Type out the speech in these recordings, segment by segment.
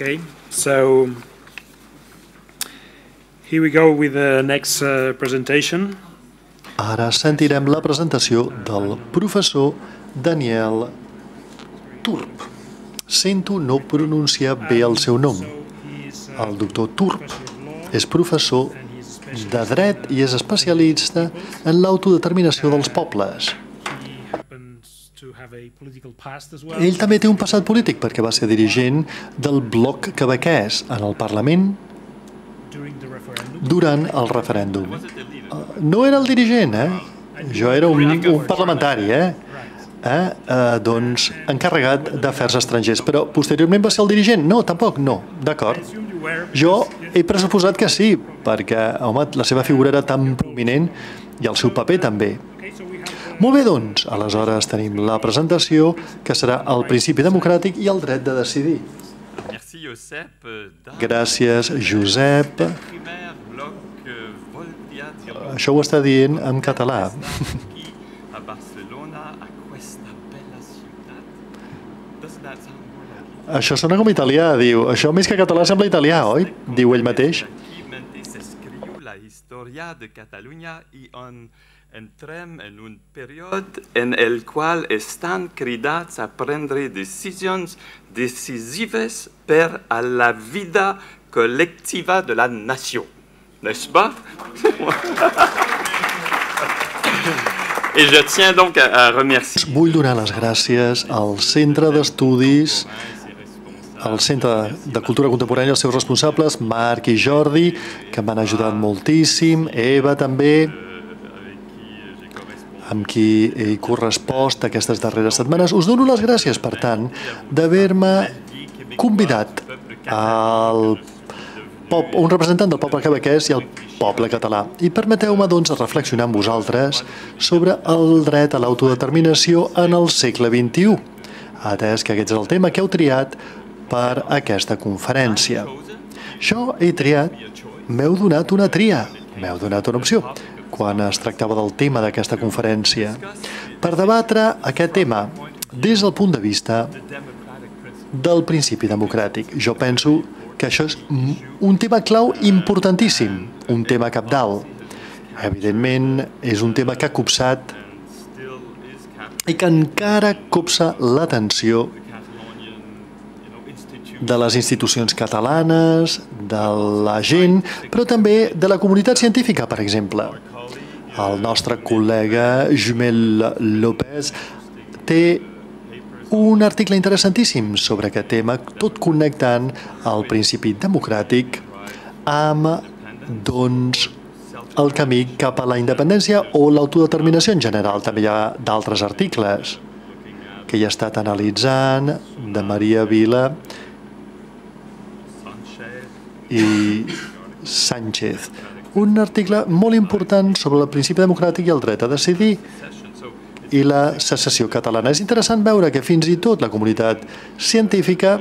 Okay, so here we go with the next uh, presentation. Ara sentirem la presentació del professor Daniel Turp. Sento no pronunciar bé el seu nom. El doctor Turp és professor de dret i és especialista en l'autodeterminació dels pobles. Ell també té un passat polític perquè va ser dirigent del bloc quebequès en el Parlament durant el referèndum. No era el dirigent, eh? Jo era un, un parlamentari, eh? eh? eh doncs encarregat d'afers estrangers, però posteriorment va ser el dirigent? No, tampoc, no, d'acord. Jo he pressuposat que sí, perquè, home, la seva figura era tan prominent i el seu paper també. Molt bé, doncs, aleshores tenim la presentació, que serà el principi democràtic i el dret de decidir. Gràcies, Josep. Això ho està dient en català. Això sona com italià, diu. Això més que català sembla italià, oi? Diu ell mateix. La història de Catalunya i on entrem en un període en el qual estan cridats a prendre decisions decisives per a la vida col·lectiva de la nació. N'est-ce pas? Et je tiens donc à remercier... Vull donar les gràcies al Centre d'Estudis al Centre de Cultura Contemporània els seus responsables, Marc i Jordi, que m'han ajudat moltíssim, Eva també, amb qui he correspost aquestes darreres setmanes. Us dono les gràcies, per tant, d'haver-me convidat al pop, un representant del poble quebequès i el poble català. I permeteu-me, doncs, reflexionar amb vosaltres sobre el dret a l'autodeterminació en el segle XXI, atès que aquest és el tema que heu triat per aquesta conferència. Jo he triat, m'heu donat una tria, m'heu donat una opció, quan es tractava del tema d'aquesta conferència, per debatre aquest tema des del punt de vista del principi democràtic. Jo penso que això és un tema clau importantíssim, un tema capdalt. Evidentment, és un tema que ha copsat i que encara copsa l'atenció de les institucions catalanes, de la gent, però també de la comunitat científica, per exemple. El nostre col·lega Jumel López té un article interessantíssim sobre aquest tema, tot connectant el principi democràtic amb doncs, el camí cap a la independència o l'autodeterminació en general. També hi ha d'altres articles que hi ha estat analitzant, de Maria Vila, i Sánchez. Un article molt important sobre el principi democràtic i el dret a decidir i la secessió catalana. És interessant veure que fins i tot la comunitat científica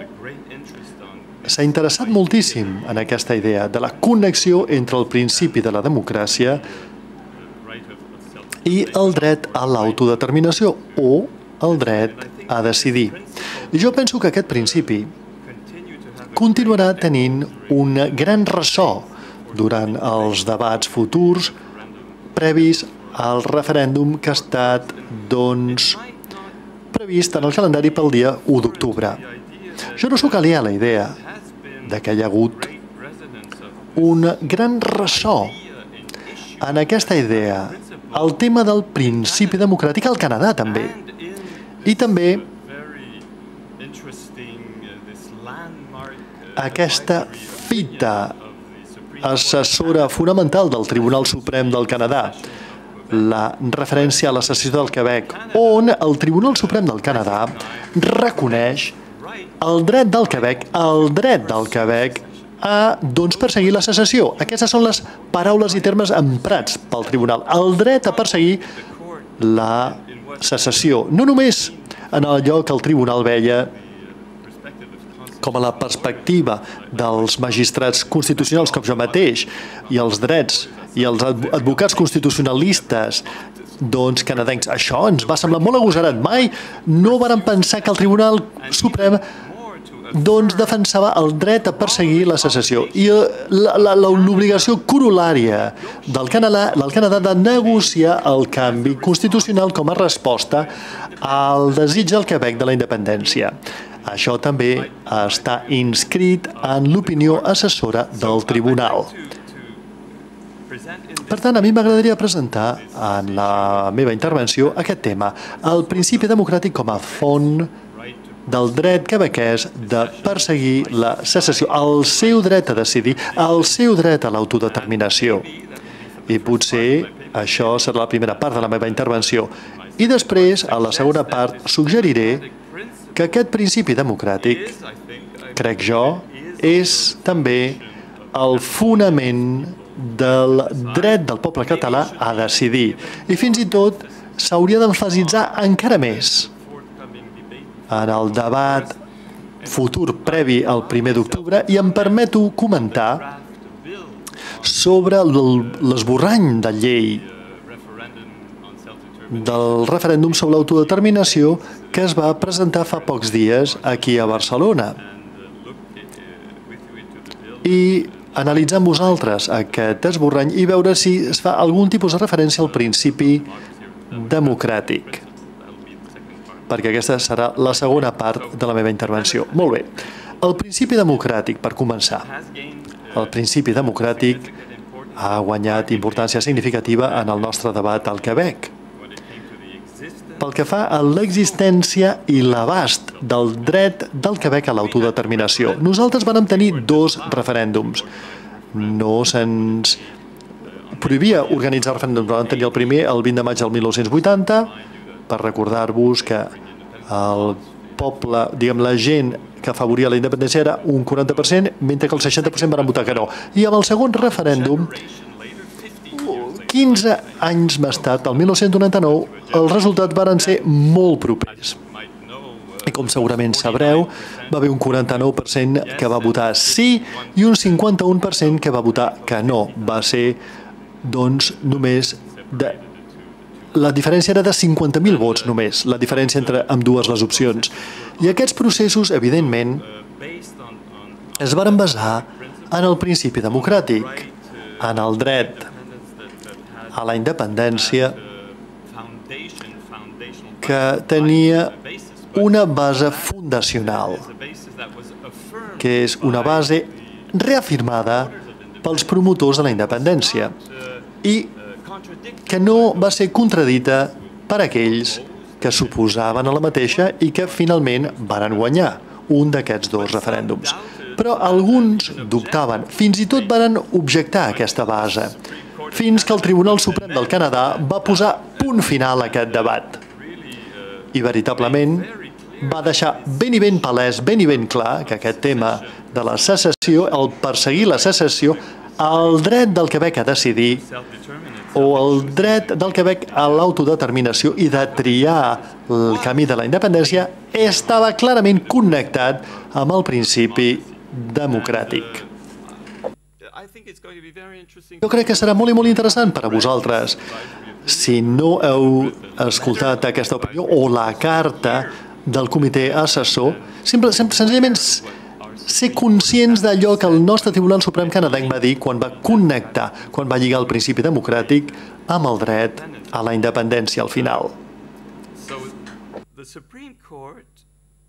s'ha interessat moltíssim en aquesta idea de la connexió entre el principi de la democràcia i el dret a l'autodeterminació o el dret a decidir. Jo penso que aquest principi continuarà tenint un gran ressò durant els debats futurs previs al referèndum que ha estat doncs, previst en el calendari pel dia 1 d'octubre. Jo no sóc aliè a la idea de que hi ha hagut un gran ressò en aquesta idea, el tema del principi democràtic al Canadà també, i també aquesta fita assessora fonamental del Tribunal Suprem del Canadà, la referència a la sessió del Quebec, on el Tribunal Suprem del Canadà reconeix el dret del Quebec, el dret del Quebec a doncs, perseguir la secessió. Aquestes són les paraules i termes emprats pel tribunal. El dret a perseguir la secessió. No només en allò que el tribunal veia com a la perspectiva dels magistrats constitucionals com jo mateix i els drets i els advocats constitucionalistes doncs, canadencs. Això ens va semblar molt agosarat. Mai no varen pensar que el Tribunal Suprem doncs defensava el dret a perseguir la secessió i eh, l'obligació corolària del Canadà, del Canadà de negociar el canvi constitucional com a resposta al desig del Quebec de la independència. Això també està inscrit en l'opinió assessora del tribunal. Per tant, a mi m'agradaria presentar en la meva intervenció aquest tema, el principi democràtic com a font del dret quebequès de perseguir la secessió, el seu dret a decidir, el seu dret a l'autodeterminació. I potser això serà la primera part de la meva intervenció. I després, a la segona part, suggeriré que aquest principi democràtic, crec jo, és també el fonament del dret del poble català a decidir. I fins i tot s'hauria d'emfasitzar encara més en el debat futur previ al 1 d'octubre i em permeto comentar sobre l'esborrany de llei del referèndum sobre l'autodeterminació que es va presentar fa pocs dies aquí a Barcelona. I analitzar amb vosaltres aquest esborrany i veure si es fa algun tipus de referència al principi democràtic perquè aquesta serà la segona part de la meva intervenció. Molt bé. El principi democràtic, per començar. El principi democràtic ha guanyat importància significativa en el nostre debat al Quebec. Pel que fa a l'existència i l'abast del dret del Quebec a l'autodeterminació, nosaltres vam tenir dos referèndums. No se'ns prohibia organitzar referèndums. Vam tenir el primer el 20 de maig del 1980, per recordar-vos que el poble, diguem, la gent que afavoria la independència era un 40%, mentre que el 60% van votar que no. I amb el segon referèndum, 15 anys més tard, el 1999, els resultats varen ser molt propers. I com segurament sabreu, va haver un 49% que va votar sí i un 51% que va votar que no. Va ser, doncs, només de la diferència era de 50.000 vots només, la diferència entre amb dues les opcions. I aquests processos, evidentment, es varen basar en el principi democràtic, en el dret a la independència que tenia una base fundacional, que és una base reafirmada pels promotors de la independència i que no va ser contradita per aquells que s'oposaven a la mateixa i que finalment varen guanyar un d'aquests dos referèndums. Però alguns dubtaven, fins i tot varen objectar aquesta base, fins que el Tribunal Suprem del Canadà va posar punt final a aquest debat. I veritablement va deixar ben i ben palès, ben i ben clar que aquest tema de la secessió, el perseguir la secessió, el dret del Quebec a decidir o el dret del Quebec a l'autodeterminació i de triar el camí de la independència estava clarament connectat amb el principi democràtic. Jo crec que serà molt i molt interessant per a vosaltres si no heu escoltat aquesta opinió o la carta del comitè assessor, sempre, sempre senzillament ser conscients d'allò que el nostre Tribunal Suprem canadenc va dir quan va connectar, quan va lligar el principi democràtic amb el dret a la independència al final.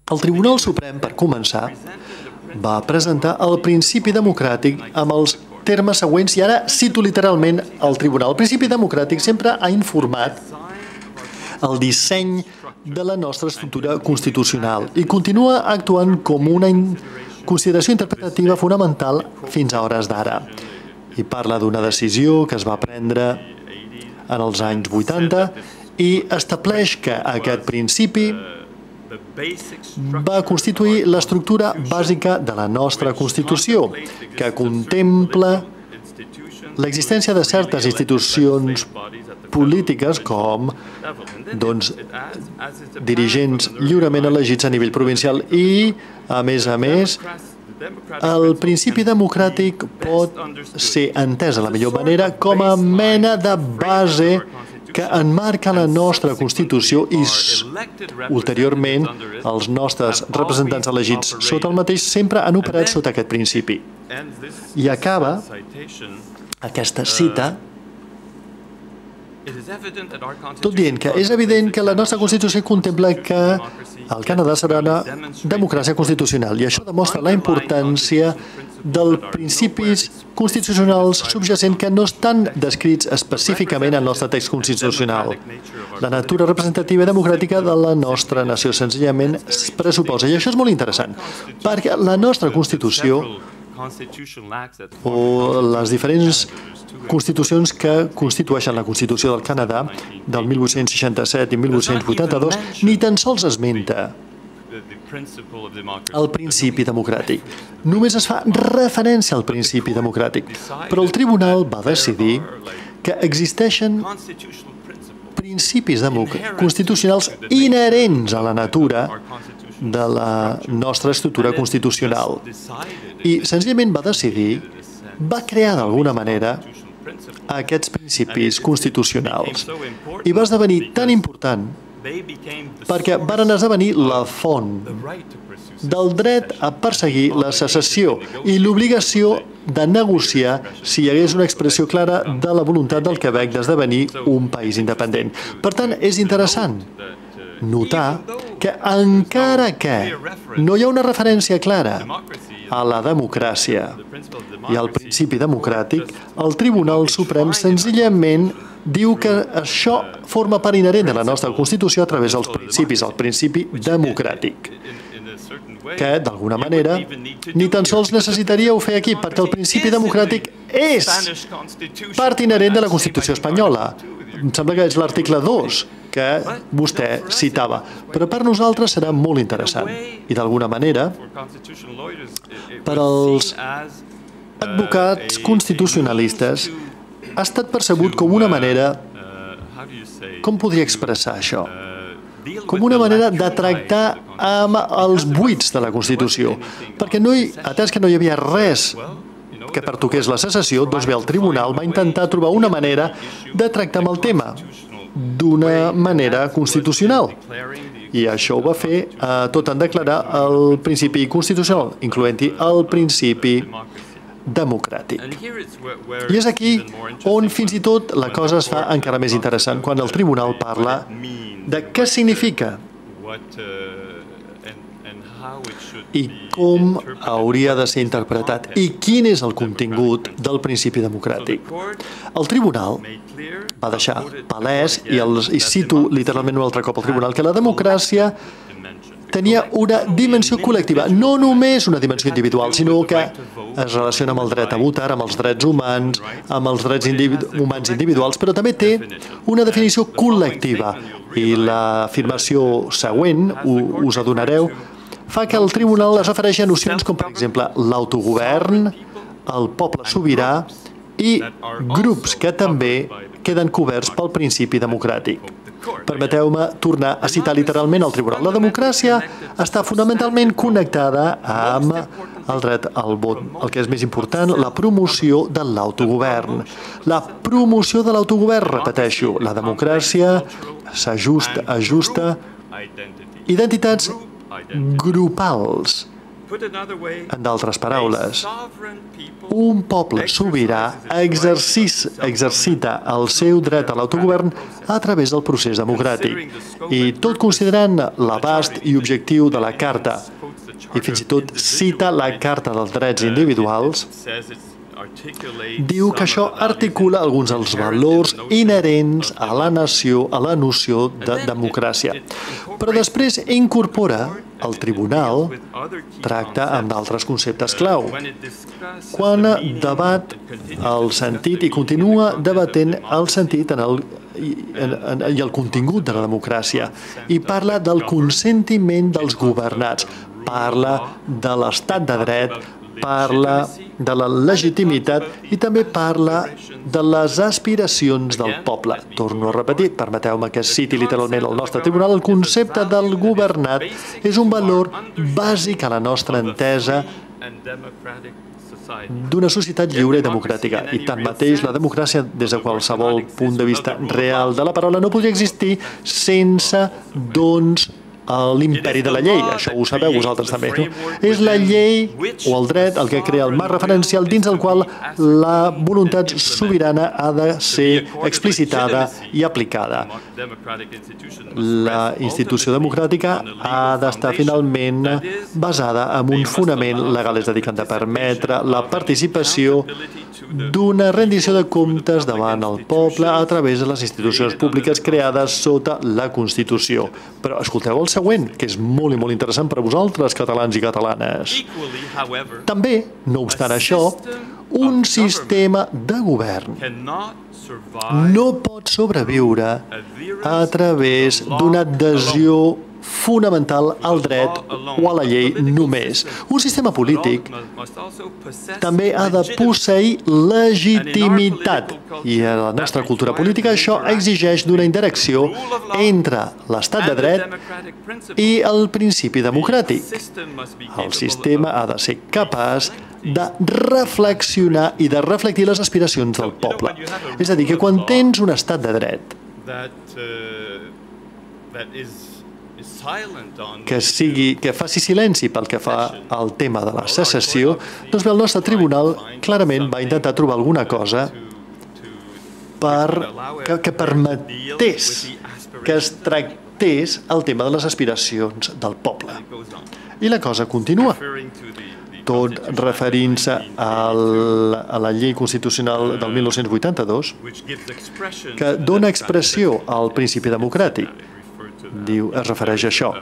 El Tribunal Suprem, per començar, va presentar el principi democràtic amb els termes següents i ara cito literalment el Tribunal. El principi democràtic sempre ha informat el disseny de la nostra estructura constitucional i continua actuant com una consideració interpretativa fonamental fins a hores d'ara. I parla d'una decisió que es va prendre en els anys 80 i estableix que aquest principi va constituir l'estructura bàsica de la nostra Constitució, que contempla l'existència de certes institucions polítiques com doncs, dirigents lliurement elegits a nivell provincial i, a més a més, el principi democràtic pot ser entès de la millor manera com a mena de base que enmarca la nostra Constitució i ulteriorment els nostres representants elegits sota el mateix sempre han operat sota aquest principi. I acaba aquesta cita tot dient que és evident que la nostra Constitució contempla que el Canadà serà una democràcia constitucional i això demostra la importància dels principis constitucionals subjacents que no estan descrits específicament en el nostre text constitucional. La natura representativa i democràtica de la nostra nació senzillament es pressuposa, i això és molt interessant, perquè la nostra Constitució o les diferents constitucions que constitueixen la Constitució del Canadà del 1867 i 1882 ni tan sols esmenta el principi democràtic. Només es fa referència al principi democràtic, però el tribunal va decidir que existeixen principis constitucionals inherents a la natura de la nostra estructura constitucional. I senzillament va decidir, va crear d'alguna manera aquests principis constitucionals. I va esdevenir tan important perquè varen esdevenir la font del dret a perseguir la secessió i l'obligació de negociar si hi hagués una expressió clara de la voluntat del Quebec d'esdevenir un país independent. Per tant, és interessant notar que encara que no hi ha una referència clara a la democràcia i al principi democràtic, el Tribunal Suprem senzillament diu que això forma part inherent de la nostra Constitució a través dels principis, el principi democràtic que, d'alguna manera, ni tan sols necessitaríeu fer aquí, perquè el principi democràtic és part inherent de la Constitució espanyola. Em sembla que és l'article 2 que vostè citava. Però per nosaltres serà molt interessant. I d'alguna manera, per als advocats constitucionalistes, ha estat percebut com una manera... Com podria expressar això? Com una manera de tractar amb els buits de la Constitució. Perquè no hi, atès que no hi havia res que pertoqués la secessió, doncs bé, el tribunal va intentar trobar una manera de tractar amb el tema d'una manera constitucional. I això ho va fer eh, tot en declarar el principi constitucional, incloent-hi el principi democràtic. I és aquí on fins i tot la cosa es fa encara més interessant quan el tribunal parla de què significa i com hauria de ser interpretat i quin és el contingut del principi democràtic. El tribunal va deixar palès, i, els, i cito literalment un altre cop al tribunal, que la democràcia tenia una dimensió col·lectiva, no només una dimensió individual, sinó que es relaciona amb el dret a votar, amb els drets humans, amb els drets individu humans individuals, però també té una definició col·lectiva. I l'afirmació següent, us adonareu, fa que el tribunal es refereix a nocions com, per exemple, l'autogovern, el poble sobirà i grups que també queden coberts pel principi democràtic. Permeteu-me tornar a citar literalment el Tribunal. La democràcia està fonamentalment connectada amb el dret al vot. El que és més important, la promoció de l'autogovern. La promoció de l'autogovern, repeteixo, la democràcia s'ajusta, ajusta identitats grupals. En d'altres paraules, un poble sobirà exercís, exercita el seu dret a l'autogovern a través del procés democràtic. I tot considerant l'abast i objectiu de la Carta, i fins i tot cita la Carta dels Drets Individuals, diu que això articula alguns dels valors inherents a la nació, a la noció de democràcia. Però després incorpora el tribunal tracta amb d'altres conceptes clau. Quan debat el sentit i continua debatent el sentit en el, en, i el contingut de la democràcia i parla del consentiment dels governats, parla de l'estat de dret, parla de la legitimitat i també parla de les aspiracions del poble. Torno a repetir, permeteu-me que citi literalment el nostre tribunal, el concepte del governat és un valor bàsic a la nostra entesa d'una societat lliure i democràtica. I tanmateix, la democràcia, des de qualsevol punt de vista real de la paraula, no podria existir sense dons l'imperi de la llei. Això ho sabeu vosaltres també. No? És la llei o el dret el que crea el marc referencial dins el qual la voluntat sobirana ha de ser explicitada i aplicada. La institució democràtica ha d'estar finalment basada en un fonament legal, és a dir, que han de permetre la participació d'una rendició de comptes davant el poble a través de les institucions públiques creades sota la Constitució. Però escolteu el següent, que és molt i molt interessant per a vosaltres, catalans i catalanes. També, no obstant això, un sistema de govern no pot sobreviure a través d'una adhesió fonamental al dret o a la llei només. Un sistema polític també ha de posseir legitimitat. i a la nostra cultura política això exigeix d'una interacció entre l'estat de dret i el principi democràtic. El sistema ha de ser capaç de reflexionar i de reflectir les aspiracions del poble. És a dir, que quan tens un estat de dret que, sigui, que faci silenci pel que fa al tema de la secessió, doncs bé, el nostre tribunal clarament va intentar trobar alguna cosa per, que, que permetés que es tractés el tema de les aspiracions del poble. I la cosa continua tot referint-se a la llei constitucional del 1982, que dona expressió al principi democràtic. Diu, es refereix a això,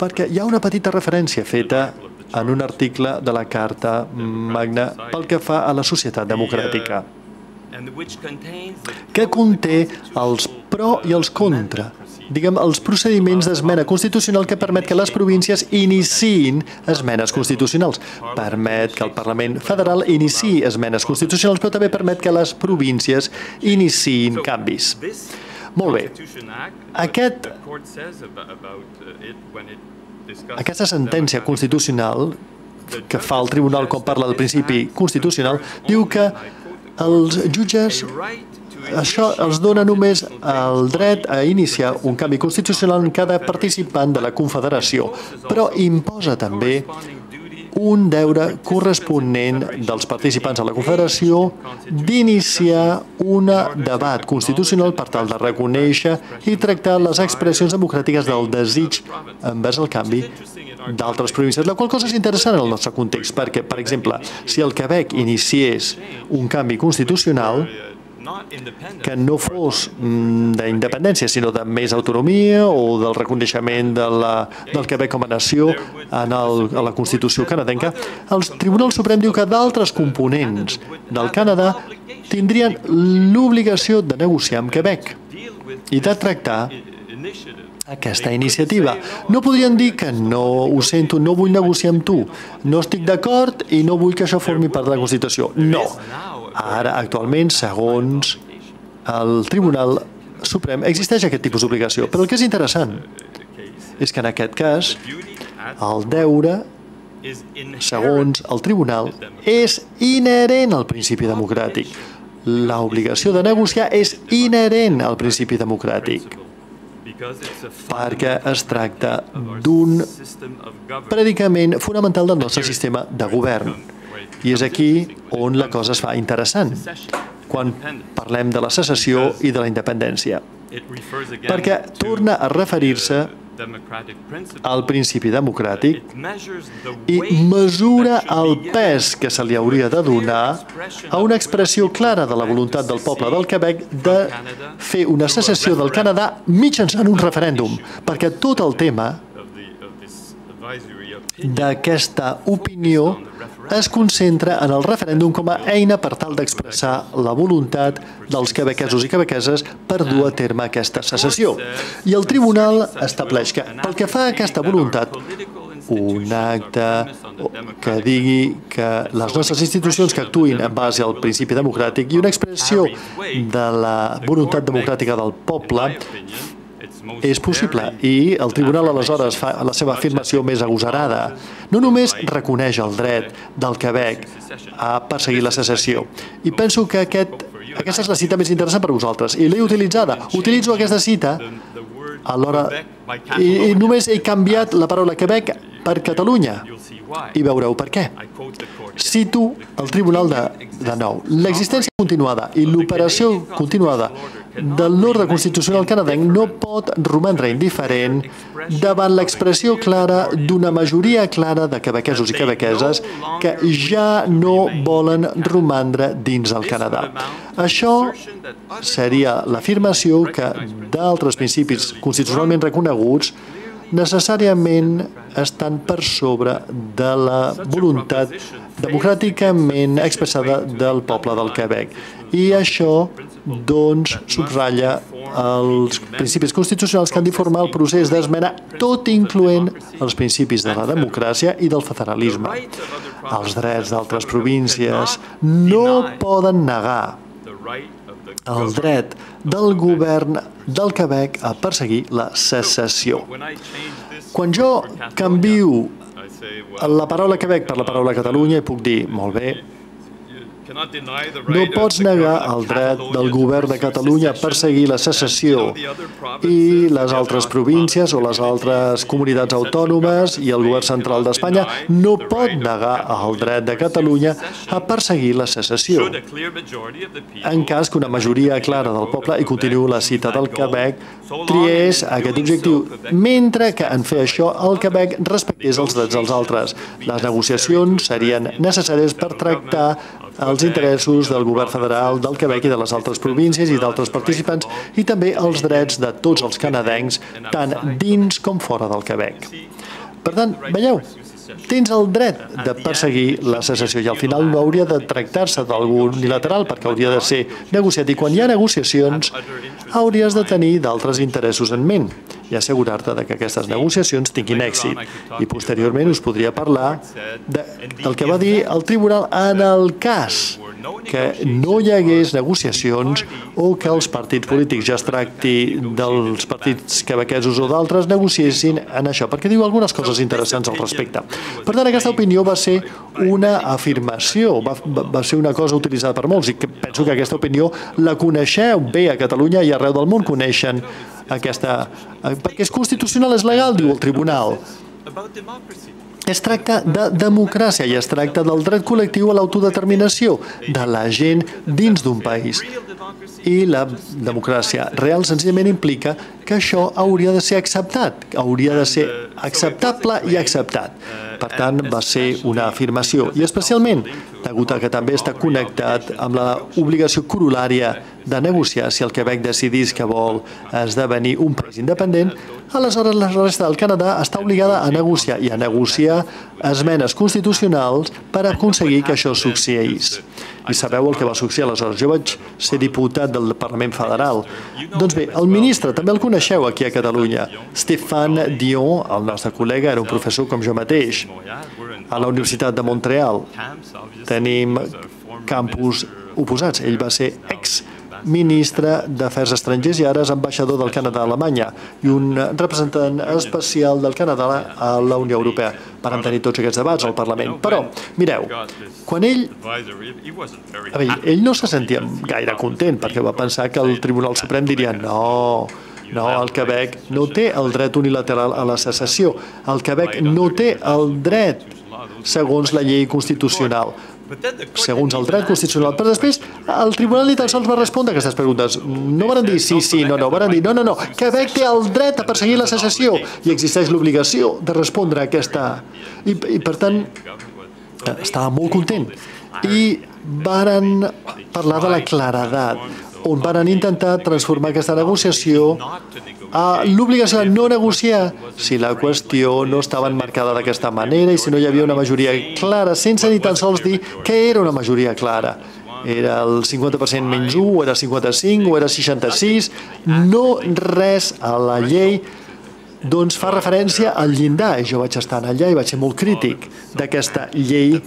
perquè hi ha una petita referència feta en un article de la Carta Magna pel que fa a la societat democràtica, que conté els pro i els contra diguem, els procediments d'esmena constitucional que permet que les províncies iniciïn esmenes constitucionals. Permet que el Parlament federal iniciï esmenes constitucionals, però també permet que les províncies iniciïn canvis. Molt bé. Aquest, aquesta sentència constitucional que fa el tribunal quan parla del principi constitucional diu que els jutges això els dona només el dret a iniciar un canvi constitucional en cada participant de la Confederació, però imposa també un deure corresponent dels participants a la Confederació d'iniciar un debat constitucional per tal de reconèixer i tractar les expressions democràtiques del desig envers el canvi d'altres províncies, la qual cosa és interessant en el nostre context, perquè, per exemple, si el Quebec iniciés un canvi constitucional, que no fos mm, d'independència, sinó de més autonomia o del reconeixement de la, del Quebec com a nació en el, a la Constitució canadenca, el Tribunal Suprem diu que d'altres components del Canadà tindrien l'obligació de negociar amb Quebec i de tractar aquesta iniciativa. No podrien dir que no ho sento, no vull negociar amb tu, no estic d'acord i no vull que això formi part de la Constitució. No. Ara, actualment, segons el Tribunal Suprem, existeix aquest tipus d'obligació. Però el que és interessant és que en aquest cas el deure, segons el Tribunal, és inherent al principi democràtic. L'obligació de negociar és inherent al principi democràtic perquè es tracta d'un predicament fonamental del nostre sistema de govern. I és aquí on la cosa es fa interessant, quan parlem de la secessió i de la independència. Perquè torna a referir-se al principi democràtic i mesura el pes que se li hauria de donar a una expressió clara de la voluntat del poble del Quebec de fer una secessió del Canadà mitjançant un referèndum, perquè tot el tema d'aquesta opinió es concentra en el referèndum com a eina per tal d'expressar la voluntat dels quebequesos i quebequeses per dur a terme aquesta secessió. I el tribunal estableix que, pel que fa a aquesta voluntat, un acte que digui que les nostres institucions que actuïn en base al principi democràtic i una expressió de la voluntat democràtica del poble és possible i el tribunal aleshores fa la seva afirmació més agosarada. No només reconeix el dret del Quebec a perseguir la secessió. I penso que aquest, aquesta és la cita més interessant per a vosaltres i l'he utilitzada. Utilitzo aquesta cita i, i només he canviat la paraula Quebec per Catalunya i veureu per què. Cito el tribunal de, de nou. L'existència continuada i l'operació continuada del l'ordre constitucional canadenc no pot romandre indiferent davant l'expressió clara d'una majoria clara de quebequesos i quebequeses que ja no volen romandre dins el Canadà. Això seria l'afirmació que d'altres principis constitucionalment reconeguts necessàriament estan per sobre de la voluntat democràticament expressada del poble del Quebec. I això, doncs, subratlla els principis constitucionals que han d'informar el procés d'esmena, tot incloent els principis de la democràcia i del federalisme. Els drets d'altres províncies no poden negar el dret del govern del Quebec a perseguir la secessió. Quan jo canvio la paraula Quebec per la paraula Catalunya, i puc dir, molt bé, no pots negar el dret del govern de Catalunya a perseguir la secessió i les altres províncies o les altres comunitats autònomes i el govern central d'Espanya no pot negar el dret de Catalunya a perseguir la secessió. En cas que una majoria clara del poble, i continuo la cita del Quebec, triés aquest objectiu, mentre que en fer això el Quebec respectés els drets dels altres. Les negociacions serien necessàries per tractar els interessos del govern federal, del Quebec i de les altres províncies i d'altres participants i també els drets de tots els canadencs, tant dins com fora del Quebec. Per tant, veieu, tens el dret de perseguir la secessió i al final no hauria de tractar-se d'algú unilateral perquè hauria de ser negociat i quan hi ha negociacions hauries de tenir d'altres interessos en ment i assegurar-te que aquestes negociacions tinguin èxit. I posteriorment us podria parlar de, del que va dir el tribunal en el cas que no hi hagués negociacions o que els partits polítics, ja es tracti dels partits quebequesos o d'altres, negociessin en això, perquè diu algunes coses interessants al respecte. Per tant, aquesta opinió va ser una afirmació, va, va ser una cosa utilitzada per molts i que penso que aquesta opinió la coneixeu bé a Catalunya i arreu del món coneixen aquesta... perquè és constitucional, és legal, diu el tribunal. Es tracta de democràcia i es tracta del dret col·lectiu a l'autodeterminació de la gent dins d'un país. I la democràcia real senzillament implica que això hauria de ser acceptat, hauria de ser acceptable i acceptat. Per tant, va ser una afirmació, i especialment degut a que també està connectat amb l'obligació corolària de negociar si el Quebec decidís que vol esdevenir un país independent, aleshores la resta del Canadà està obligada a negociar i a negociar esmenes constitucionals per aconseguir que això succeís. I sabeu el que va succeir aleshores. Jo vaig ser diputat del Parlament Federal. Doncs bé, el ministre també el coneixeu aquí a Catalunya. Stéphane Dion, el nostre col·lega, era un professor com jo mateix a la Universitat de Montreal. Tenim campus oposats. Ell va ser ex ministre d'Afers Estrangers i ara és ambaixador del Canadà a Alemanya i un representant especial del Canadà a la Unió Europea. Vam tenir tots aquests debats al Parlament. Però, mireu, quan ell... A veure, ell no se sentia gaire content perquè va pensar que el Tribunal Suprem diria no, no, el Quebec no té el dret unilateral a la secessió. El Quebec no té el dret segons la llei constitucional segons el dret constitucional. Però després el tribunal ni tan sols va respondre a aquestes preguntes. No van dir sí, sí, no, no. Van dir no, no, no. Quebec té el dret a perseguir la secessió i existeix l'obligació de respondre a aquesta... I, i per tant, estava molt content. I varen parlar de la claredat, on varen intentar transformar aquesta negociació a l'obligació de no negociar si la qüestió no estava enmarcada d'aquesta manera i si no hi havia una majoria clara, sense ni tan sols dir que era una majoria clara. Era el 50% menys 1, o era 55, o era 66, no res a la llei doncs fa referència al llindar, jo vaig estar allà i vaig ser molt crític d'aquesta llei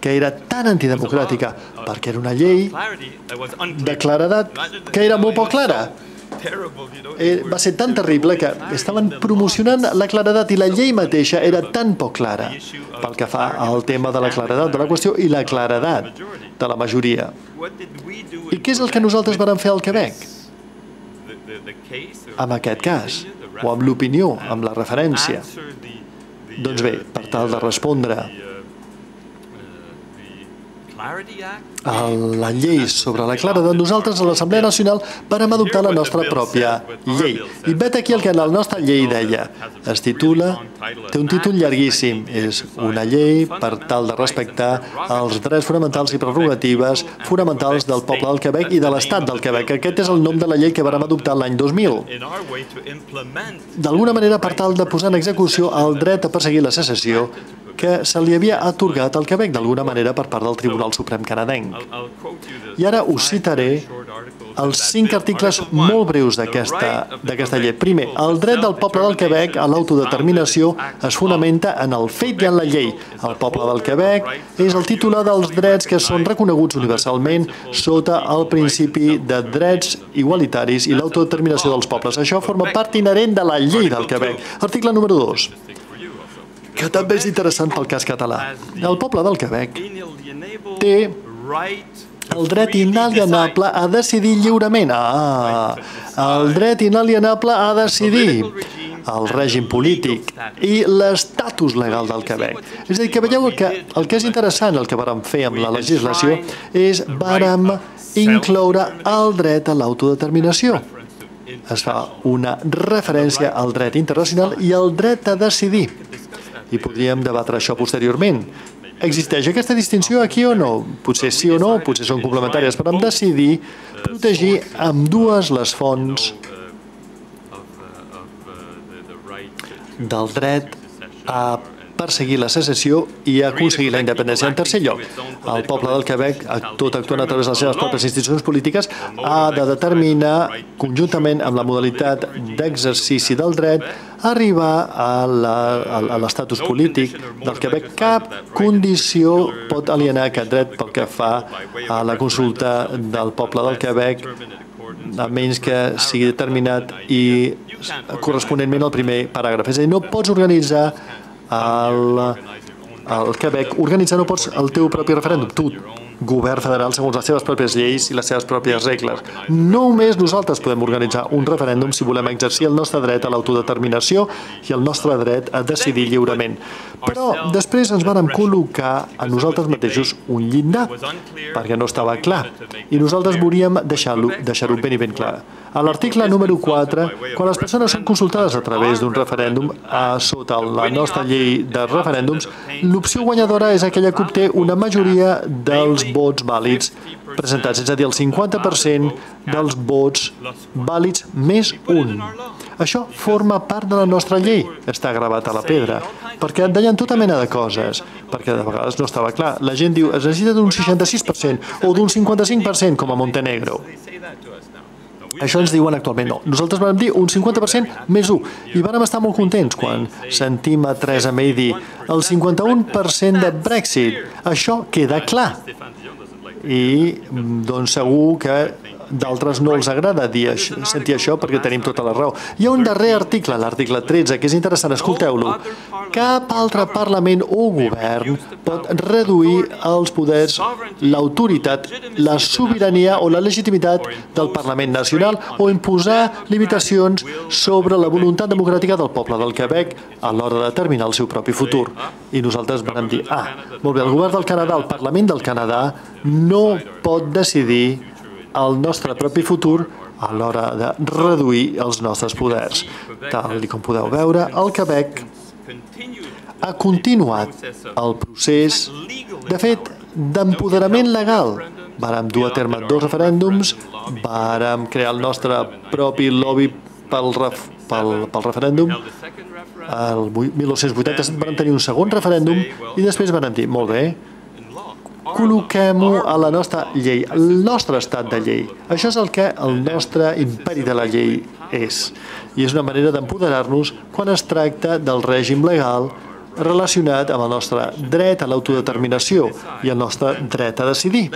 que era tan antidemocràtica, perquè era una llei de claredat que era molt poc clara. Eh, va ser tan terrible que estaven promocionant la claredat i la llei mateixa era tan poc clara pel que fa al tema de la claredat de la qüestió i la claredat de la majoria. I què és el que nosaltres vam fer al Quebec? En aquest cas, o amb l'opinió, amb la referència. Doncs bé, per tal de respondre a la llei sobre la claredat, nosaltres a l'Assemblea Nacional vam adoptar la nostra pròpia llei. I vet aquí el que la nostra llei deia. Es titula, té un títol llarguíssim, és una llei per tal de respectar els drets fonamentals i prerrogatives fonamentals del poble del Quebec i de l'Estat del Quebec. Aquest és el nom de la llei que vam adoptar l'any 2000. D'alguna manera, per tal de posar en execució el dret a perseguir la secessió que se li havia atorgat al Quebec d'alguna manera per part del Tribunal Suprem canadenc. I ara us citaré els cinc articles molt breus d'aquesta llei. Primer, el dret del poble del Quebec a l'autodeterminació es fonamenta en el fet i en la llei. El poble del Quebec és el titular dels drets que són reconeguts universalment sota el principi de drets igualitaris i l'autodeterminació dels pobles. Això forma part inherent de la llei del Quebec. Article número 2 que també és interessant pel cas català. El poble del Quebec té el dret inalienable a decidir lliurement. Ah, el dret inalienable a decidir el règim polític i l'estatus legal del Quebec. És a dir, que veieu que el que és interessant, el que vàrem fer amb la legislació, és vàrem incloure el dret a l'autodeterminació. Es fa una referència al dret internacional i al dret a decidir. I podríem debatre això posteriorment. Existeix aquesta distinció aquí o no? Potser sí o no, potser són complementàries, però hem decidir protegir amb dues les fonts del dret a perseguir la secessió i aconseguir la independència. En tercer lloc, el poble del Quebec, tot actuant a través de les seves pròpies institucions polítiques, ha de determinar, conjuntament amb la modalitat d'exercici del dret, arribar a l'estatus polític del Quebec. Cap condició pot alienar aquest dret pel que fa a la consulta del poble del Quebec a menys que sigui determinat i corresponentment al primer paràgraf. És a dir, no pots organitzar el, el Quebec, organitzar no pots el teu propi referèndum, tu, govern federal segons les seves pròpies lleis i les seves pròpies regles. Només nosaltres podem organitzar un referèndum si volem exercir el nostre dret a l'autodeterminació i el nostre dret a decidir lliurement. Però després ens vàrem col·locar a nosaltres mateixos un llindar, perquè no estava clar, i nosaltres volíem deixar-ho deixar ben i ben clar. A l'article número 4, quan les persones són consultades a través d'un referèndum a sota la nostra llei de referèndums, l'opció guanyadora és aquella que obté una majoria dels vots vàlids presentats, és a dir, el 50% dels vots vàlids més un. Això forma part de la nostra llei, està gravat a la pedra, perquè deien tota mena de coses, perquè de vegades no estava clar. La gent diu, es necessita d'un 66% o d'un 55% com a Montenegro. Això ens diuen actualment no. Nosaltres vam dir un 50% més 1 i vam estar molt contents quan sentim a Teresa May dir el 51% de Brexit. Això queda clar. I doncs segur que d'altres no els agrada dir això, sentir això perquè tenim tota la raó. Hi ha un darrer article, l'article 13, que és interessant, escolteu-lo. Cap altre Parlament o govern pot reduir els poders, l'autoritat, la sobirania o la legitimitat del Parlament Nacional o imposar limitacions sobre la voluntat democràtica del poble del Quebec a l'hora de determinar el seu propi futur. I nosaltres vam dir, ah, molt bé, el govern del Canadà, el Parlament del Canadà, no pot decidir el nostre propi futur a l'hora de reduir els nostres poders. Tal com podeu veure, el Quebec ha continuat el procés, de fet, d'empoderament legal. Vàrem dur a terme dos referèndums, vàrem crear el nostre propi lobby pel, ref, pel, pel referèndum, el 1980 vam tenir un segon referèndum i després vam dir, molt bé, col·loquem-ho a la nostra llei, el nostre estat de llei. Això és el que el nostre imperi de la llei és. I és una manera d'empoderar-nos quan es tracta del règim legal relacionat amb el nostre dret a l'autodeterminació i el nostre dret a decidir.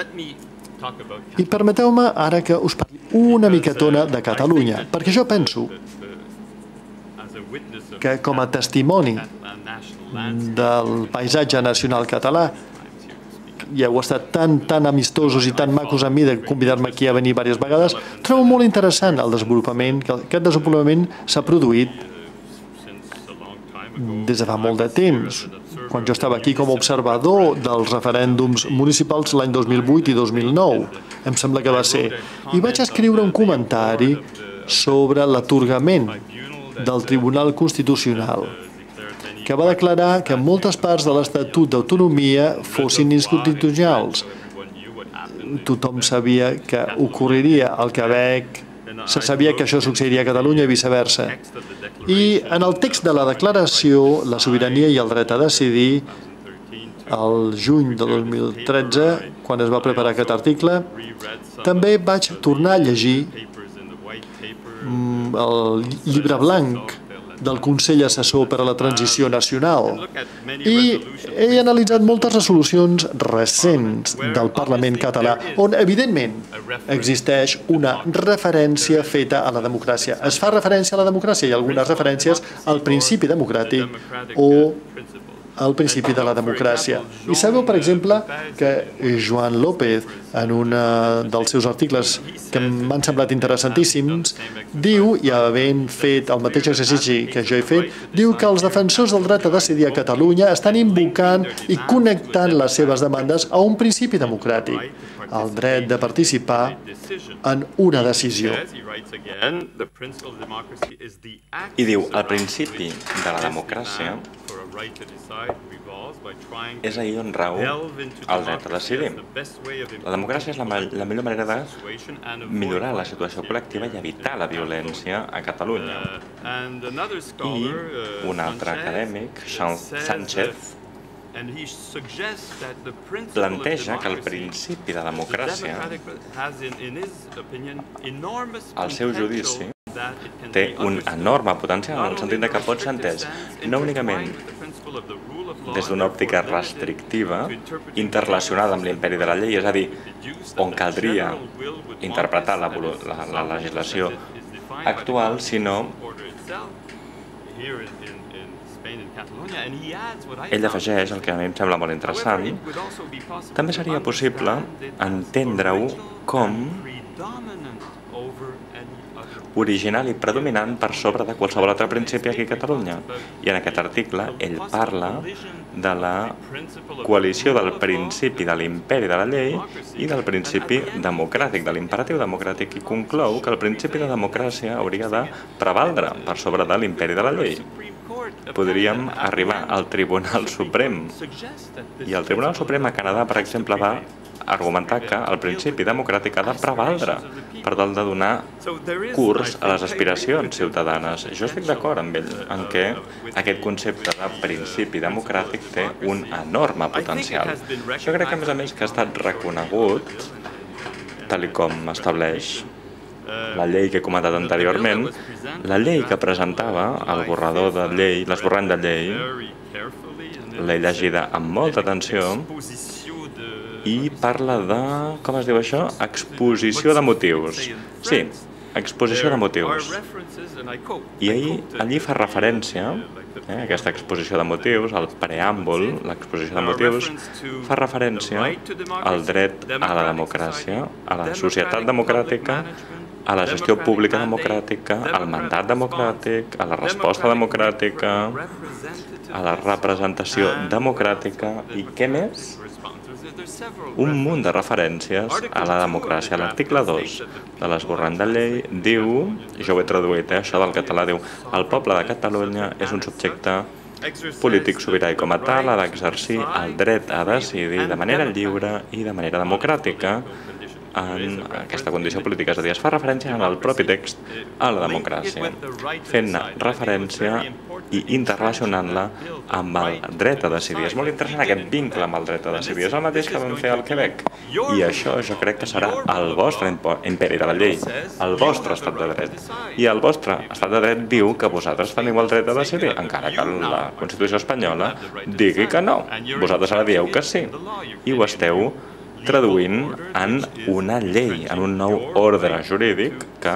I permeteu-me ara que us parli una miquetona de Catalunya, perquè jo penso que com a testimoni del paisatge nacional català, i heu estat tan, tan amistosos i tan macos amb mi de convidar-me aquí a venir diverses vegades, trobo molt interessant el desenvolupament, que aquest desenvolupament s'ha produït des de fa molt de temps, quan jo estava aquí com a observador dels referèndums municipals l'any 2008 i 2009, em sembla que va ser, i vaig escriure un comentari sobre l'atorgament del Tribunal Constitucional, que va declarar que moltes parts de l'Estatut d'Autonomia fossin inconstitucionals. Tothom sabia que ocorreria al Quebec, se sabia que això succeiria a Catalunya i viceversa. I en el text de la declaració, la sobirania i el dret a decidir, el juny de 2013, quan es va preparar aquest article, també vaig tornar a llegir mm, el llibre blanc del Consell Assessor per a la Transició Nacional i he analitzat moltes resolucions recents del Parlament català on, evidentment, existeix una referència feta a la democràcia. Es fa referència a la democràcia i algunes referències al principi democràtic o al principi de la democràcia. I sabeu, per exemple, que Joan López, en un dels seus articles que m'han semblat interessantíssims, diu, i havent fet el mateix exercici que jo he fet, diu que els defensors del dret a decidir a Catalunya estan invocant i connectant les seves demandes a un principi democràtic, el dret de participar en una decisió. I diu, el principi de la democràcia és ahir on rau el dret a decidir. La democràcia és la, la millor manera de millorar la situació col·lectiva i evitar la violència a Catalunya. I un altre acadèmic, Charles Sánchez, planteja que el principi de democràcia, al seu judici, té un enorme potencial en el sentit que pot ser entès no únicament des d'una òptica restrictiva interrelacionada amb l'imperi de la llei, és a dir, on caldria interpretar la, la, la legislació actual, sinó ell afegeix, el que a mi em sembla molt interessant, també seria possible entendre-ho com original i predominant per sobre de qualsevol altre principi aquí a Catalunya. I en aquest article ell parla de la coalició del principi de l'imperi de la llei i del principi democràtic, de l'imperatiu democràtic, i conclou que el principi de democràcia hauria de prevaldre per sobre de l'imperi de la llei podríem arribar al Tribunal Suprem. I el Tribunal Suprem a Canadà, per exemple, va argumentar que el principi democràtic ha de prevaldre per tal de donar curs a les aspiracions ciutadanes. Jo estic d'acord amb ell en què aquest concepte de principi democràtic té un enorme potencial. Jo crec que, a més a més, que ha estat reconegut, tal com estableix la llei que he comentat anteriorment, la llei que presentava el borrador de llei, l'esborrany de llei, l'he llegida amb molta atenció i parla de, com es diu això? Exposició de motius. Sí, exposició de motius. I ahir, allí fa referència, eh, aquesta exposició de motius, el preàmbul, l'exposició de motius, fa referència al dret a la democràcia, a la societat democràtica, a la gestió pública democràtica, al mandat democràtic, a la resposta democràtica, a la representació democràtica i què més? Un munt de referències a la democràcia. L'article 2 de l'esborrany de llei diu, jo ho he traduït, eh, això del català, diu el poble de Catalunya és un subjecte polític sobirà i com a tal ha d'exercir el dret a decidir de manera lliure i de manera democràtica en aquesta condició política, és a dir, es fa referència en el propi text a la democràcia, fent-ne referència i interrelacionant-la amb el dret a decidir. És molt interessant aquest vincle amb el dret a decidir. És el mateix que vam fer al Quebec. I això jo crec que serà el vostre imperi de la llei, el vostre estat de dret. I el vostre estat de dret diu que vosaltres teniu el dret a decidir, encara que la Constitució espanyola digui que no. Vosaltres ara dieu que sí. I ho esteu traduint en una llei, en un nou ordre jurídic que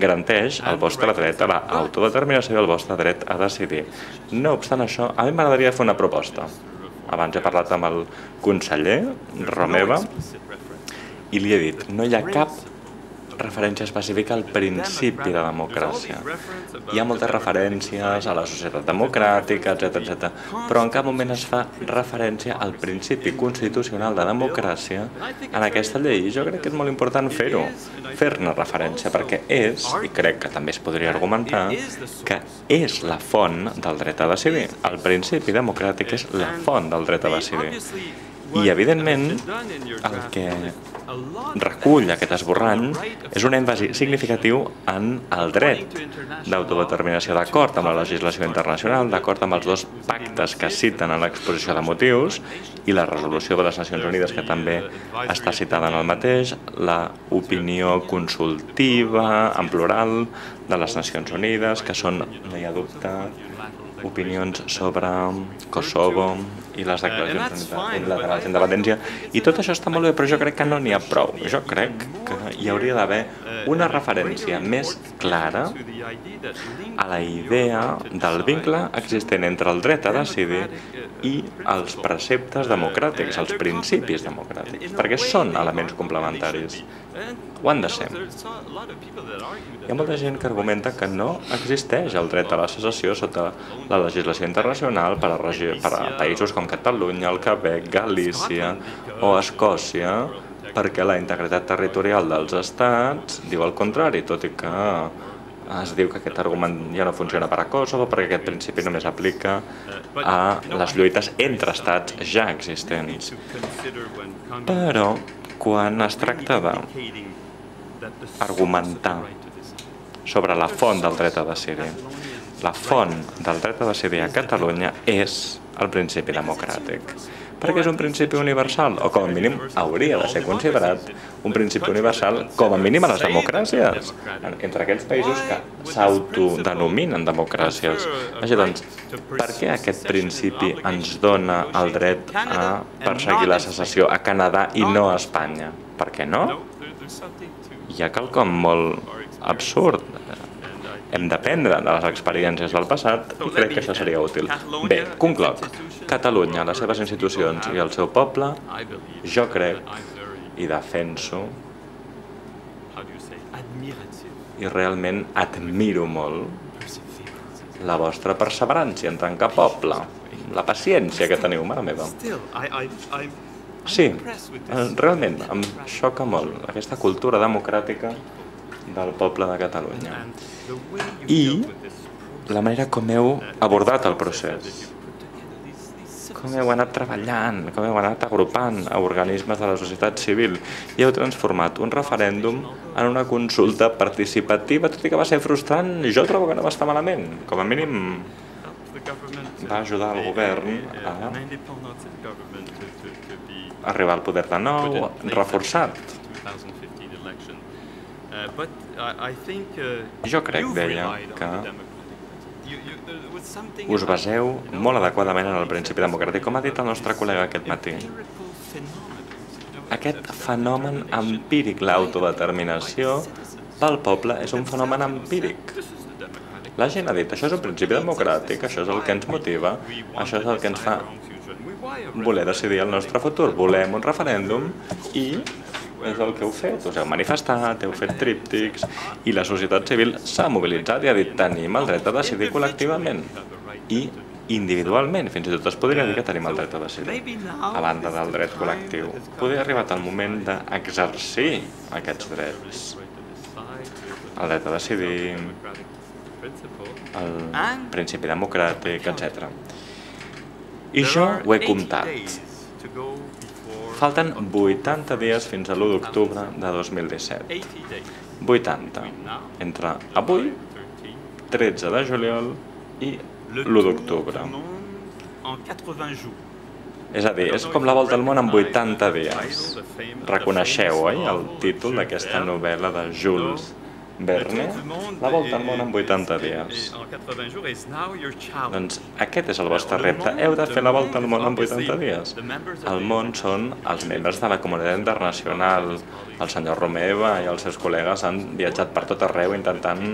garanteix el vostre dret a l'autodeterminació i el vostre dret a decidir. No obstant això, a mi m'agradaria fer una proposta. Abans he parlat amb el conseller Romeva i li he dit, no hi ha cap referència específica al principi de democràcia. Hi ha moltes referències a la societat democràtica, etc etc. però en cap moment es fa referència al principi constitucional de democràcia en aquesta llei. I jo crec que és molt important fer-ho, fer-ne referència, perquè és, i crec que també es podria argumentar, que és la font del dret a decidir. El principi democràtic és la font del dret a decidir. I, evidentment, el que recull aquest esborrany és un èmfasi significatiu en el dret d'autodeterminació d'acord amb la legislació internacional, d'acord amb els dos pactes que citen en l'exposició de motius i la resolució de les Nacions Unides que també està citada en el mateix, la opinió consultiva en plural de les Nacions Unides, que són, no hi ha dubte, opinions sobre Kosovo i les declaracions unilaterals d'independència i tot això està molt bé, però jo crec que no n'hi ha prou. Jo crec que hi hauria d'haver una referència més clara a la idea del vincle existent entre el dret a decidir i els preceptes democràtics, els principis democràtics, perquè són elements complementaris. Ho han de ser. Hi ha molta gent que argumenta que no existeix el dret a la secessió sota la legislació internacional per a, per a països com Catalunya, el Quebec, Galícia o Escòcia, perquè la integritat territorial dels estats diu el contrari, tot i que es diu que aquest argument ja no funciona per a Kosovo perquè aquest principi només aplica a les lluites entre estats ja existents. Però quan es tracta d'argumentar sobre la font del dret a decidir, la font del dret a decidir a Catalunya és el principi democràtic perquè és un principi universal, o com a mínim hauria de ser considerat un principi universal com a mínim a les democràcies, entre aquells països que s'autodenominen democràcies. Així doncs, per què aquest principi ens dona el dret a perseguir la secessió a Canadà i no a Espanya? Per què no? Hi ha quelcom molt absurd hem d'aprendre de les experiències del passat i crec que això seria útil. Bé, concloc. Catalunya, les seves institucions i el seu poble, jo crec i defenso i realment admiro molt la vostra perseverància en tant que poble, la paciència que teniu, mare meva. Sí, realment, em xoca molt aquesta cultura democràtica del poble de Catalunya i la manera com heu abordat el procés com heu anat treballant, com heu anat agrupant a organismes de la societat civil i heu transformat un referèndum en una consulta participativa, tot i que va ser frustrant, jo trobo que no va estar malament. Com a mínim va ajudar el govern a arribar al poder de nou, reforçat. Jo crec, deia, que us baseu molt adequadament en el principi democràtic, com ha dit el nostre col·lega aquest matí. Aquest fenomen empíric, l'autodeterminació pel poble, és un fenomen empíric. La gent ha dit, això és un principi democràtic, això és el que ens motiva, això és el que ens fa voler decidir el nostre futur. Volem un referèndum i és el que heu fet, us heu manifestat, heu fet tríptics i la societat civil s'ha mobilitzat i ha dit tenim el dret a decidir col·lectivament i individualment, fins i tot es podria dir que tenim el dret a decidir, a banda del dret col·lectiu. Podria arribat el moment d'exercir aquests drets. El dret a decidir, el principi democràtic, etc. I jo ho he comptat. Falten 80 dies fins a l'1 d'octubre de 2017. 80. Entre avui, 13 de juliol, i l'1 d'octubre. És a dir, és com la volta al món en 80 dies. Reconeixeu, oi, el títol d'aquesta novel·la de Jules Verne? La volta al món en 80 dies. Doncs aquest és el vostre repte. Heu de fer la volta al món en 80 dies. El món són els membres de la comunitat internacional. El senyor Romeva i els seus col·legues han viatjat per tot arreu intentant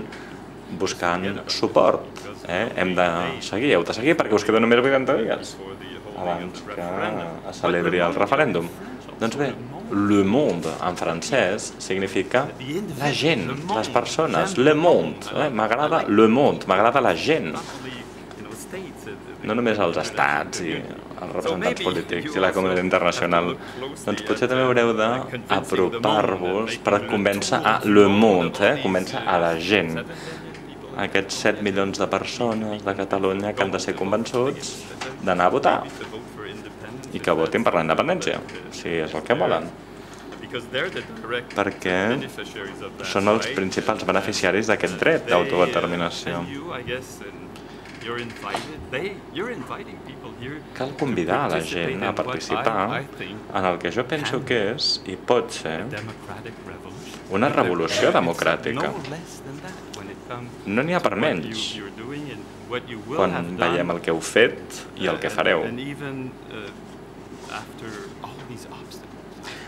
buscant suport. Eh? Hem de seguir, heu de seguir perquè us queden només 80 dies abans que es celebri el referèndum. Doncs bé, le monde en francès significa la gent, les persones, le monde. Eh? M'agrada le monde, m'agrada la gent. No només els estats i els representants polítics i la comunitat internacional. Doncs potser també haureu d'apropar-vos per convèncer a le monde, eh? convèncer a la gent aquests 7 milions de persones de Catalunya que han de ser convençuts d'anar a votar i que votin per la independència, si és el que volen perquè són els principals beneficiaris d'aquest dret d'autodeterminació. Cal convidar a la gent a participar en el que jo penso que és, i pot ser, una revolució democràtica. No n'hi ha per menys quan veiem el que heu fet i el que fareu.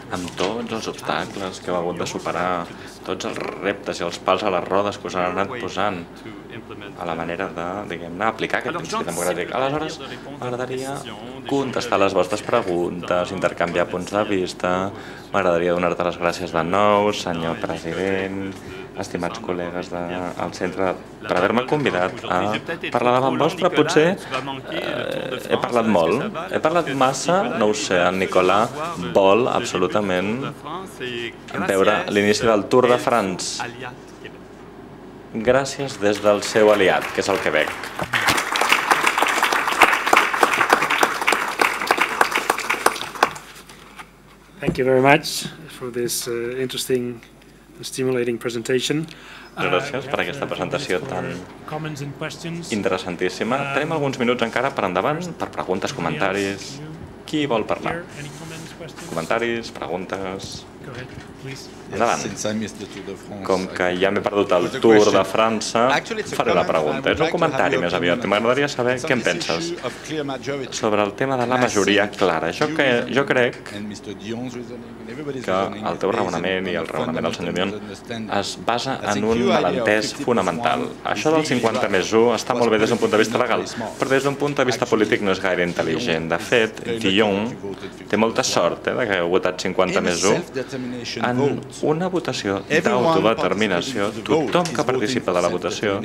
Amb tots els obstacles que heu hagut de superar, tots els reptes i els pals a les rodes que us han anat posant a la manera de, diguem-ne, aplicar aquest principi democràtic. Aleshores, m'agradaria contestar les vostres preguntes, intercanviar punts de vista, m'agradaria donar-te les gràcies de nou, senyor president, estimats col·legues del centre, per haver-me convidat a parlar davant vostre. Potser eh, he parlat molt, he parlat massa, no ho sé, en Nicolà vol absolutament veure l'inici del Tour de France. Gràcies des del seu aliat, que és el Quebec. Thank you very much for this uh, interesting stimulating presentation. Gràcies per aquesta presentació tan interessantíssima. Tenim alguns minuts encara per endavant per preguntes, comentaris. Qui vol parlar? Comentaris, preguntes... Endavant. Com que ja m'he perdut el Tour de França, faré la pregunta. És un comentari més aviat. M'agradaria saber què en penses sobre el tema de la majoria clara. Jo, que, jo crec que el teu raonament i el raonament del senyor Dion es basa en un malentès fonamental. Això del 50 més 1 està molt bé des d'un punt de vista legal, però des d'un punt de vista polític no és gaire intel·ligent. De fet, Dion té molta sort eh, de que ha votat 50 més 1 en una votació d'autodeterminació, tothom que participa de la votació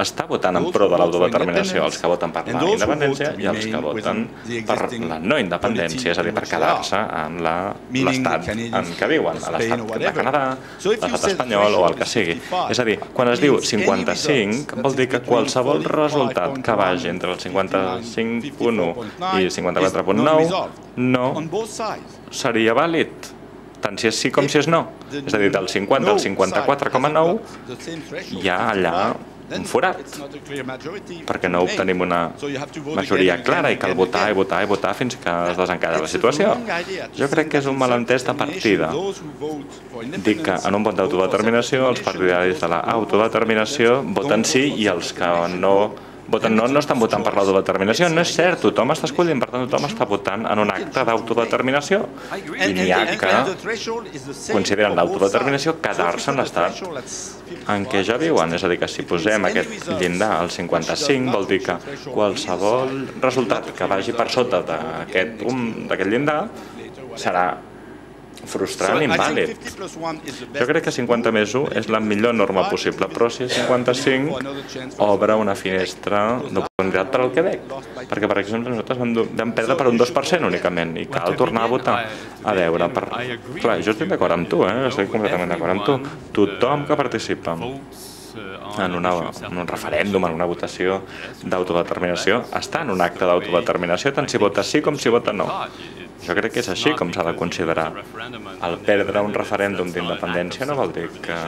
està votant en pro de l'autodeterminació, els que voten per la independència i els que voten per la no independència, és a dir, per quedar-se en l'estat en què viuen, a l'estat de Canadà, l'estat espanyol o el que sigui. És a dir, quan es diu 55, vol dir que qualsevol resultat que vagi entre el 55.1 i 54.9 no seria vàlid tant si és sí com si és no. És a dir, del 50 al 54,9 hi ha allà un forat, perquè no obtenim una majoria clara i cal votar i votar i votar fins que es desencalla la situació. Jo crec que és un malentès de partida. Dic que en un vot d'autodeterminació els partidaris de l'autodeterminació voten sí i els que no voten no, no estan votant per l'autodeterminació. No és cert, tothom està escollint, per tant tothom està votant en un acte d'autodeterminació. I n'hi ha que consideren l'autodeterminació quedar-se en l'estat en què ja viuen. És a dir, que si posem aquest llindar al 55 vol dir que qualsevol resultat que vagi per sota d'aquest llindar serà frustrant i invàlid. Jo crec que 50 més 1 és la millor norma possible, però si és 55 obre una finestra d'oportunitat per al Quebec. Perquè, per exemple, nosaltres vam, vam perdre per un 2% únicament i cal tornar a votar. A veure, per... clar, jo estic d'acord amb tu, eh? estic completament d'acord amb tu. Tothom que participa en, una, en un referèndum, en una votació d'autodeterminació, està en un acte d'autodeterminació, tant si vota sí com si vota no. Jo crec que és així com s'ha de considerar. El perdre un referèndum d'independència no vol dir que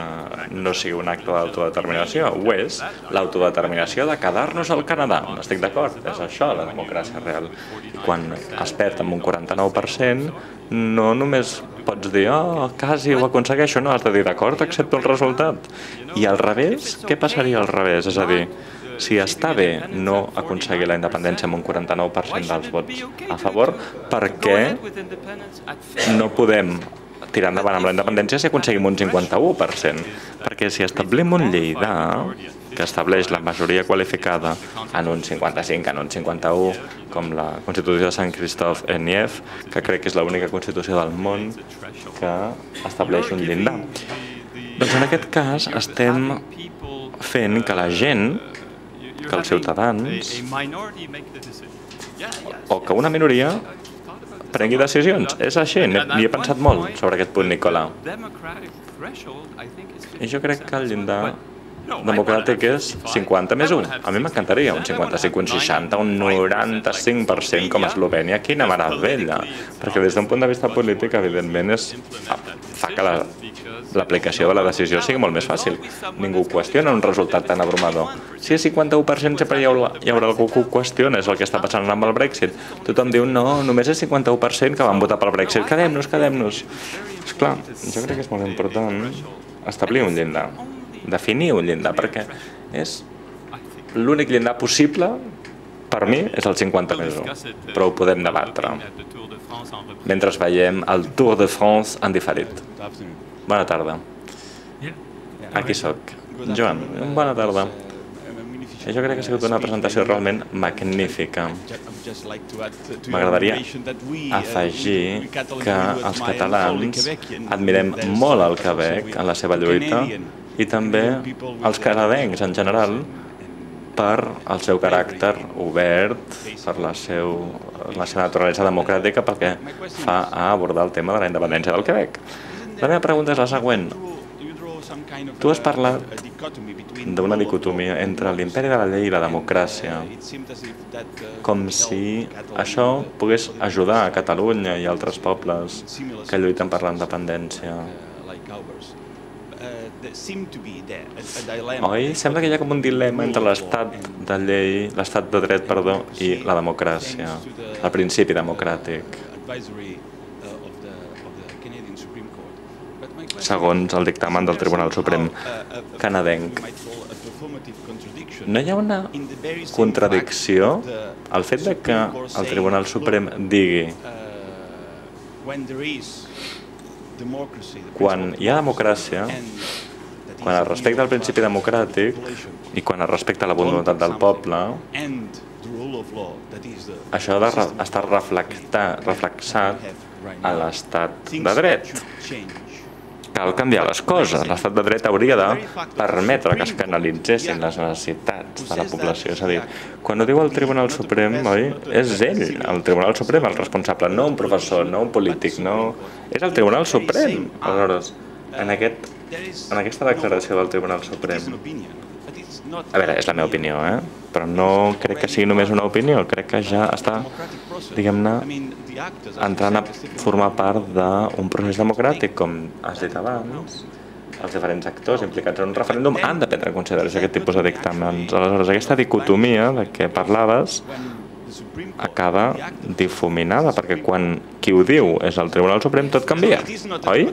no sigui un acte d'autodeterminació. Ho és l'autodeterminació de quedar-nos al Canadà. Estic d'acord, és això la democràcia real. I quan es perd amb un 49%, no només pots dir, oh, quasi ho aconsegueixo, no, has de dir, d'acord, accepto el resultat. I al revés, què passaria al revés? És a dir, si està bé no aconseguir la independència amb un 49% dels vots a favor, per què no podem tirar endavant amb la independència si aconseguim un 51%? Perquè si establim un Lleida que estableix la majoria qualificada en un 55, en un 51, com la Constitució de Sant Cristof Enief, que crec que és l'única Constitució del món que estableix un llindar. Doncs en aquest cas estem fent que la gent que els ciutadans o que una minoria prengui decisions. És així, n'hi he pensat molt sobre aquest punt, Nicola. I jo crec que el llindar democràtic és 50 més 1. A mi m'encantaria un 55, un 60, un 95% com a Eslovènia. Quina meravella! Perquè des d'un punt de vista polític, evidentment, és, fa que la, l'aplicació de la decisió sigui molt més fàcil. Ningú qüestiona un resultat tan abrumador. Si és 51% sempre hi haurà, hi haurà algú que ho qüestiona, és el que està passant amb el Brexit. Tothom diu, no, només és 51% que van votar pel Brexit, quedem-nos, quedem-nos. Esclar, jo crec que és molt important establir un llindar, definir un llindar, perquè és l'únic llindar possible per mi és el 50 més 1, però ho podem debatre mentre veiem el Tour de France en diferit. Bona tarda. Aquí sóc. Joan, bona tarda. Jo crec que ha sigut una presentació realment magnífica. M'agradaria afegir que els catalans admirem molt el Quebec en la seva lluita i també els canadencs en general per el seu caràcter obert, per la, seu, la seva naturalesa democràtica, pel que fa a abordar el tema de la independència del Quebec. La meva pregunta és la següent. Tu has parlat d'una dicotomia entre l'imperi de la llei i la democràcia, com si això pogués ajudar a Catalunya i altres pobles que lluiten per la independència. Oi? Sembla que hi ha com un dilema entre l'estat de llei, l'estat de dret, perdó, i la democràcia, el principi democràtic segons el dictamen del Tribunal Suprem canadenc. No hi ha una contradicció al fet de que el Tribunal Suprem digui quan hi ha democràcia, quan es respecta el principi democràtic i quan es respecta la voluntat del poble, això ha d'estar reflexat a l'estat de dret cal canviar les coses. L'estat de dret hauria de permetre que es canalitzessin les necessitats de la població. És a dir, quan ho diu el Tribunal Suprem, oi, és ell, el Tribunal Suprem, el responsable, no un professor, no un polític, no... És el Tribunal Suprem. Aleshores, en, aquest, en aquesta declaració del Tribunal Suprem, a veure, és la meva opinió, eh? però no crec que sigui només una opinió, crec que ja està, diguem-ne, entrant a formar part d'un procés democràtic, com has dit abans, els diferents actors implicats en un referèndum han de prendre en consideració aquest tipus de dictàmens. Aleshores, aquesta dicotomia de què parlaves acaba difuminada, perquè quan qui ho diu és el Tribunal Suprem tot canvia, oi?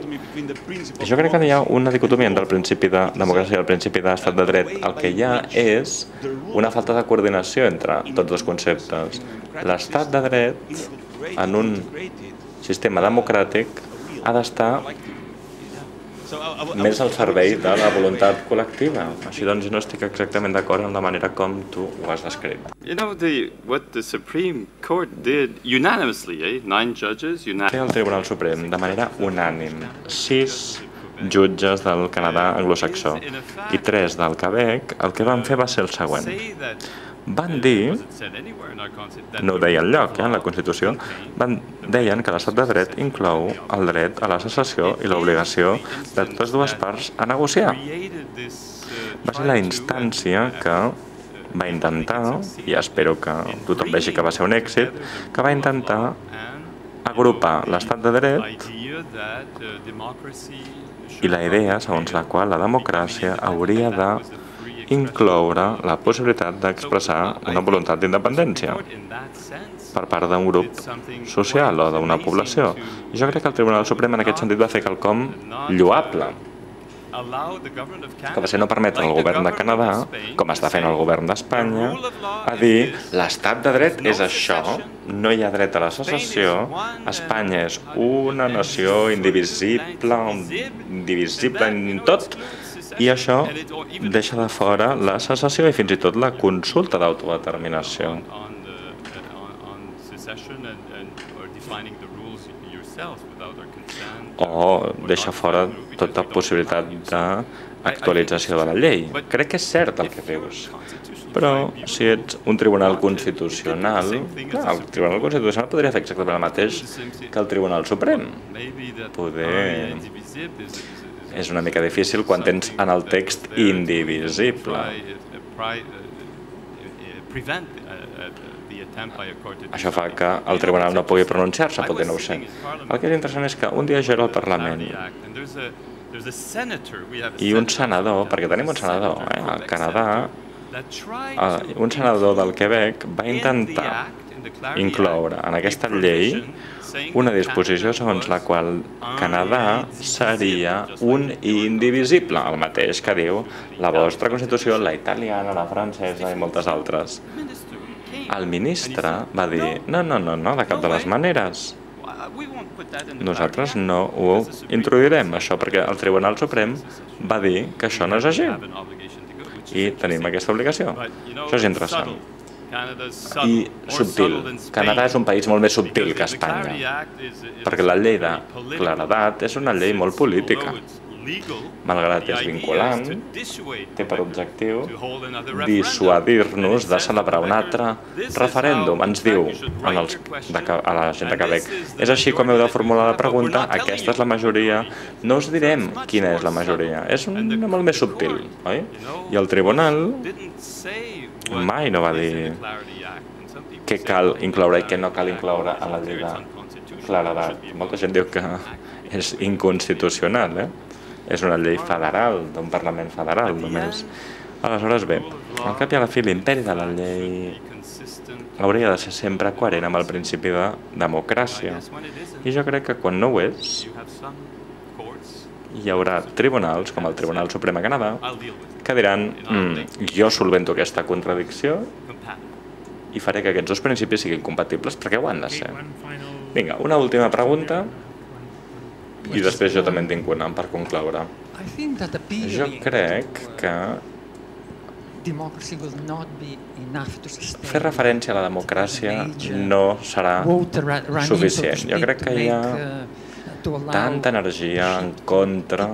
Jo crec que hi ha una dicotomia entre el principi de democràcia i el principi d'estat de dret. El que hi ha és una falta de coordinació entre tots dos conceptes. L'estat de dret en un sistema democràtic ha d'estar més al servei de la voluntat col·lectiva. Així doncs no estic exactament d'acord amb la manera com tu ho has descrit. You know the, what the Supreme Court did unanimously, eh? Nine judges unanimously. Què el Tribunal Suprem? De manera unànim. Sis jutges del Canadà anglosaxó i tres del Quebec, el que van fer va ser el següent van dir, no ho deia enlloc, eh, en la Constitució, van, deien que l'estat de dret inclou el dret a la secessió i l'obligació de totes dues parts a negociar. Va ser la instància que va intentar, i espero que tothom vegi que va ser un èxit, que va intentar agrupar l'estat de dret i la idea segons la qual la democràcia hauria de incloure la possibilitat d'expressar una voluntat d'independència per part d'un grup social o d'una població. Jo crec que el Tribunal Suprem en aquest sentit va fer quelcom lloable, que va ser no permetre al govern de Canadà, com està fent el govern d'Espanya, a dir l'estat de dret és això, no hi ha dret a la secessió, Espanya és una nació indivisible, indivisible en tot, i això deixa de fora la secessió i fins i tot la consulta d'autodeterminació. O deixa fora tota possibilitat d'actualització de la llei. Crec que és cert el que dius. Però si ets un tribunal constitucional, clar, el tribunal constitucional podria fer exactament el mateix que el Tribunal Suprem. Poder... És una mica difícil quan tens en el text indivisible. Això fa que el tribunal no pugui pronunciar-se, potser no ho sé. El que és interessant és que un dia jo era al Parlament i un senador, perquè tenim un senador eh, al Canadà, eh, un senador del Quebec va intentar incloure en aquesta llei una disposició segons la qual Canadà seria un indivisible, el mateix que diu la vostra Constitució, la italiana, la francesa i moltes altres. El ministre va dir, no, no, no, no, de cap de les maneres. Nosaltres no ho introduirem, això, perquè el Tribunal Suprem va dir que això no és així. I tenim aquesta obligació. Això és interessant i subtil. Canadà és un país molt més subtil que Espanya, perquè la llei de claredat és una llei molt política. Malgrat és vinculant, té per objectiu dissuadir-nos de celebrar un altre referèndum. Ens diu en els, de, a la gent de Quebec, és així com heu de formular la pregunta, aquesta és la majoria, no us direm quina és la majoria, és una molt més subtil, oi? I el tribunal mai no va dir què cal incloure i què no cal incloure a la llei de claredat. Molta gent diu que és inconstitucional, eh? És una llei federal, d'un Parlament federal, només. Aleshores, bé, al cap i a la fi, l'imperi de la llei hauria de ser sempre coherent amb el principi de democràcia. I jo crec que quan no ho és, hi haurà tribunals, com el Tribunal Suprem a Canadà, que diran mm, jo solvento aquesta contradicció i faré que aquests dos principis siguin compatibles. Perquè ho han de ser. Vinga, una última pregunta. I després jo també en tinc una per concloure. Jo crec que fer referència a la democràcia no serà suficient. Jo crec que hi ha tanta energia en contra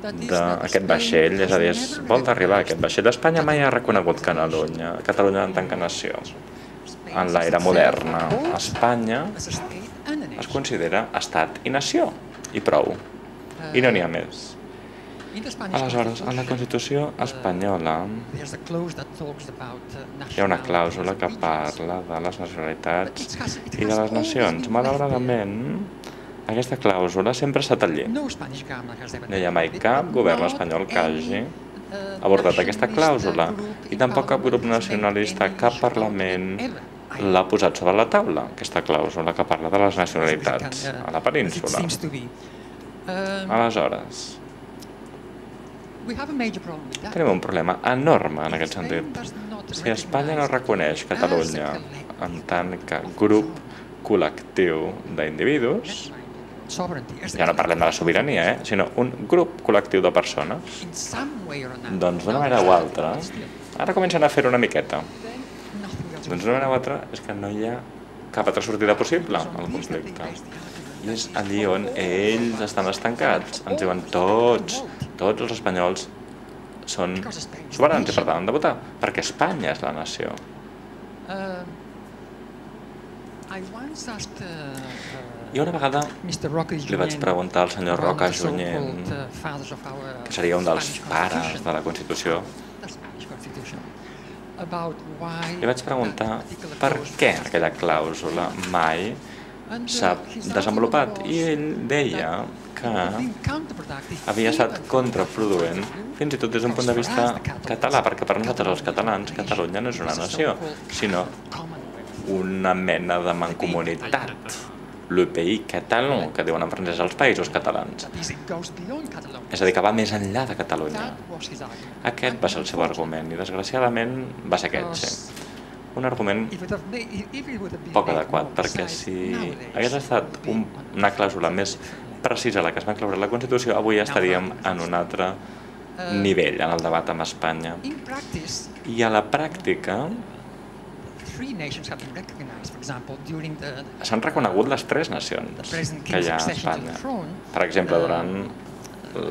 d'aquest vaixell, és a dir, es vol d'arribar a aquest vaixell. Espanya mai ha reconegut Catalunya, Catalunya en tant que nació. En l'era moderna, Espanya es considera estat i nació, i prou. I no n'hi ha més. Aleshores, en la Constitució espanyola hi ha una clàusula que parla de les nacionalitats i de les nacions. Malauradament, aquesta clàusula sempre ha estat allí. No hi ha mai cap govern espanyol que hagi abordat aquesta clàusula i tampoc cap grup nacionalista, cap parlament l'ha posat sobre la taula, aquesta clàusula que parla de les nacionalitats a la península. Aleshores, tenim un problema enorme en aquest sentit. Si Espanya no reconeix Catalunya en tant que grup col·lectiu d'individus, ja no parlem de la sobirania, eh? sinó un grup col·lectiu de persones, doncs d'una manera o altra, ara comencen a fer una miqueta. Doncs d'una manera o altra és que no hi ha cap altra sortida possible al conflicte. I és allí on ells estan estancats. Ens diuen tots, tots els espanyols són soberans i per tant han de votar, perquè Espanya és la nació. Uh, Asked, uh, una vegada li vaig preguntar al senyor Roca Junyent, que seria un dels pares de la Constitució, li vaig preguntar per què aquella clàusula mai s'ha desenvolupat. i ell deia que havia estat contraproduent fins i tot des d'un punt de vista català, perquè per nosaltres els catalans Catalunya no és una nació, sinó una mena de mancomunitat le pays catalan, que diuen en francès els països catalans. És a dir, que va més enllà de Catalunya. Aquest va ser el seu argument i desgraciadament va ser aquest, sí. Un argument poc adequat, perquè si hagués estat un, una clàusula més precisa la que es va incloure la Constitució, avui estaríem en un altre nivell en el debat amb Espanya. I a la pràctica, S'han reconegut les tres nacions que hi ha a Espanya. Per exemple, durant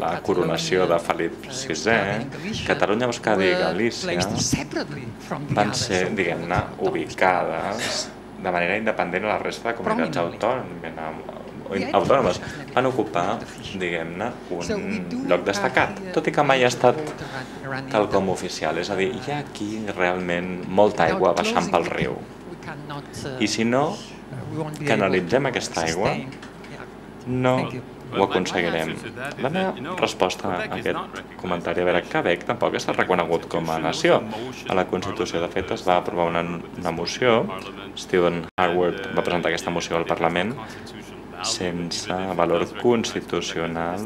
la coronació de Felip VI, Catalunya, Euskadi i Galícia van ser, diguem-ne, ubicades de manera independent a la resta de comunitats autònomes, autònomes van ocupar, diguem-ne, un lloc destacat, tot i que mai ha estat tal com oficial. És a dir, hi ha aquí realment molta aigua baixant pel riu. I si no canalitzem aquesta aigua, no ho aconseguirem. La meva resposta a aquest comentari, a veure, Quebec tampoc està reconegut com a nació. A la Constitució, de fet, es va aprovar una, una moció, Stephen Harwood va presentar aquesta moció al Parlament, sense valor constitucional,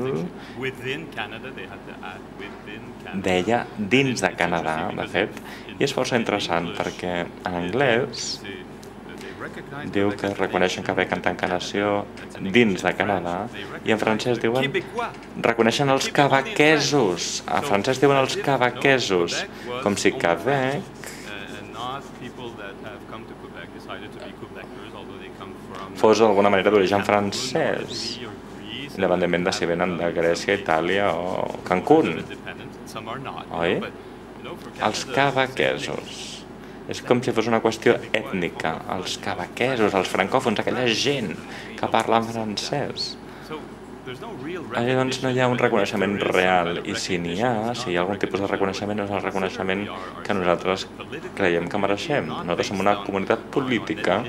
deia dins de Canadà, de fet, i és força interessant perquè en anglès diu que reconeixen Quebec en tant que nació dins de Canadà i en francès diuen reconeixen els quebequesos a francès diuen els quebequesos com si Quebec fos d'alguna manera d'origen francès independentment de si venen de Grècia, Itàlia o Cancún oi? els cavaquesos és com si fos una qüestió ètnica, els cavaquesos, els francòfons, aquella gent que parla en francès. Allà doncs no hi ha un reconeixement real i si n'hi ha, si hi ha algun tipus de reconeixement és el reconeixement que nosaltres creiem que mereixem. Nosaltres som una comunitat política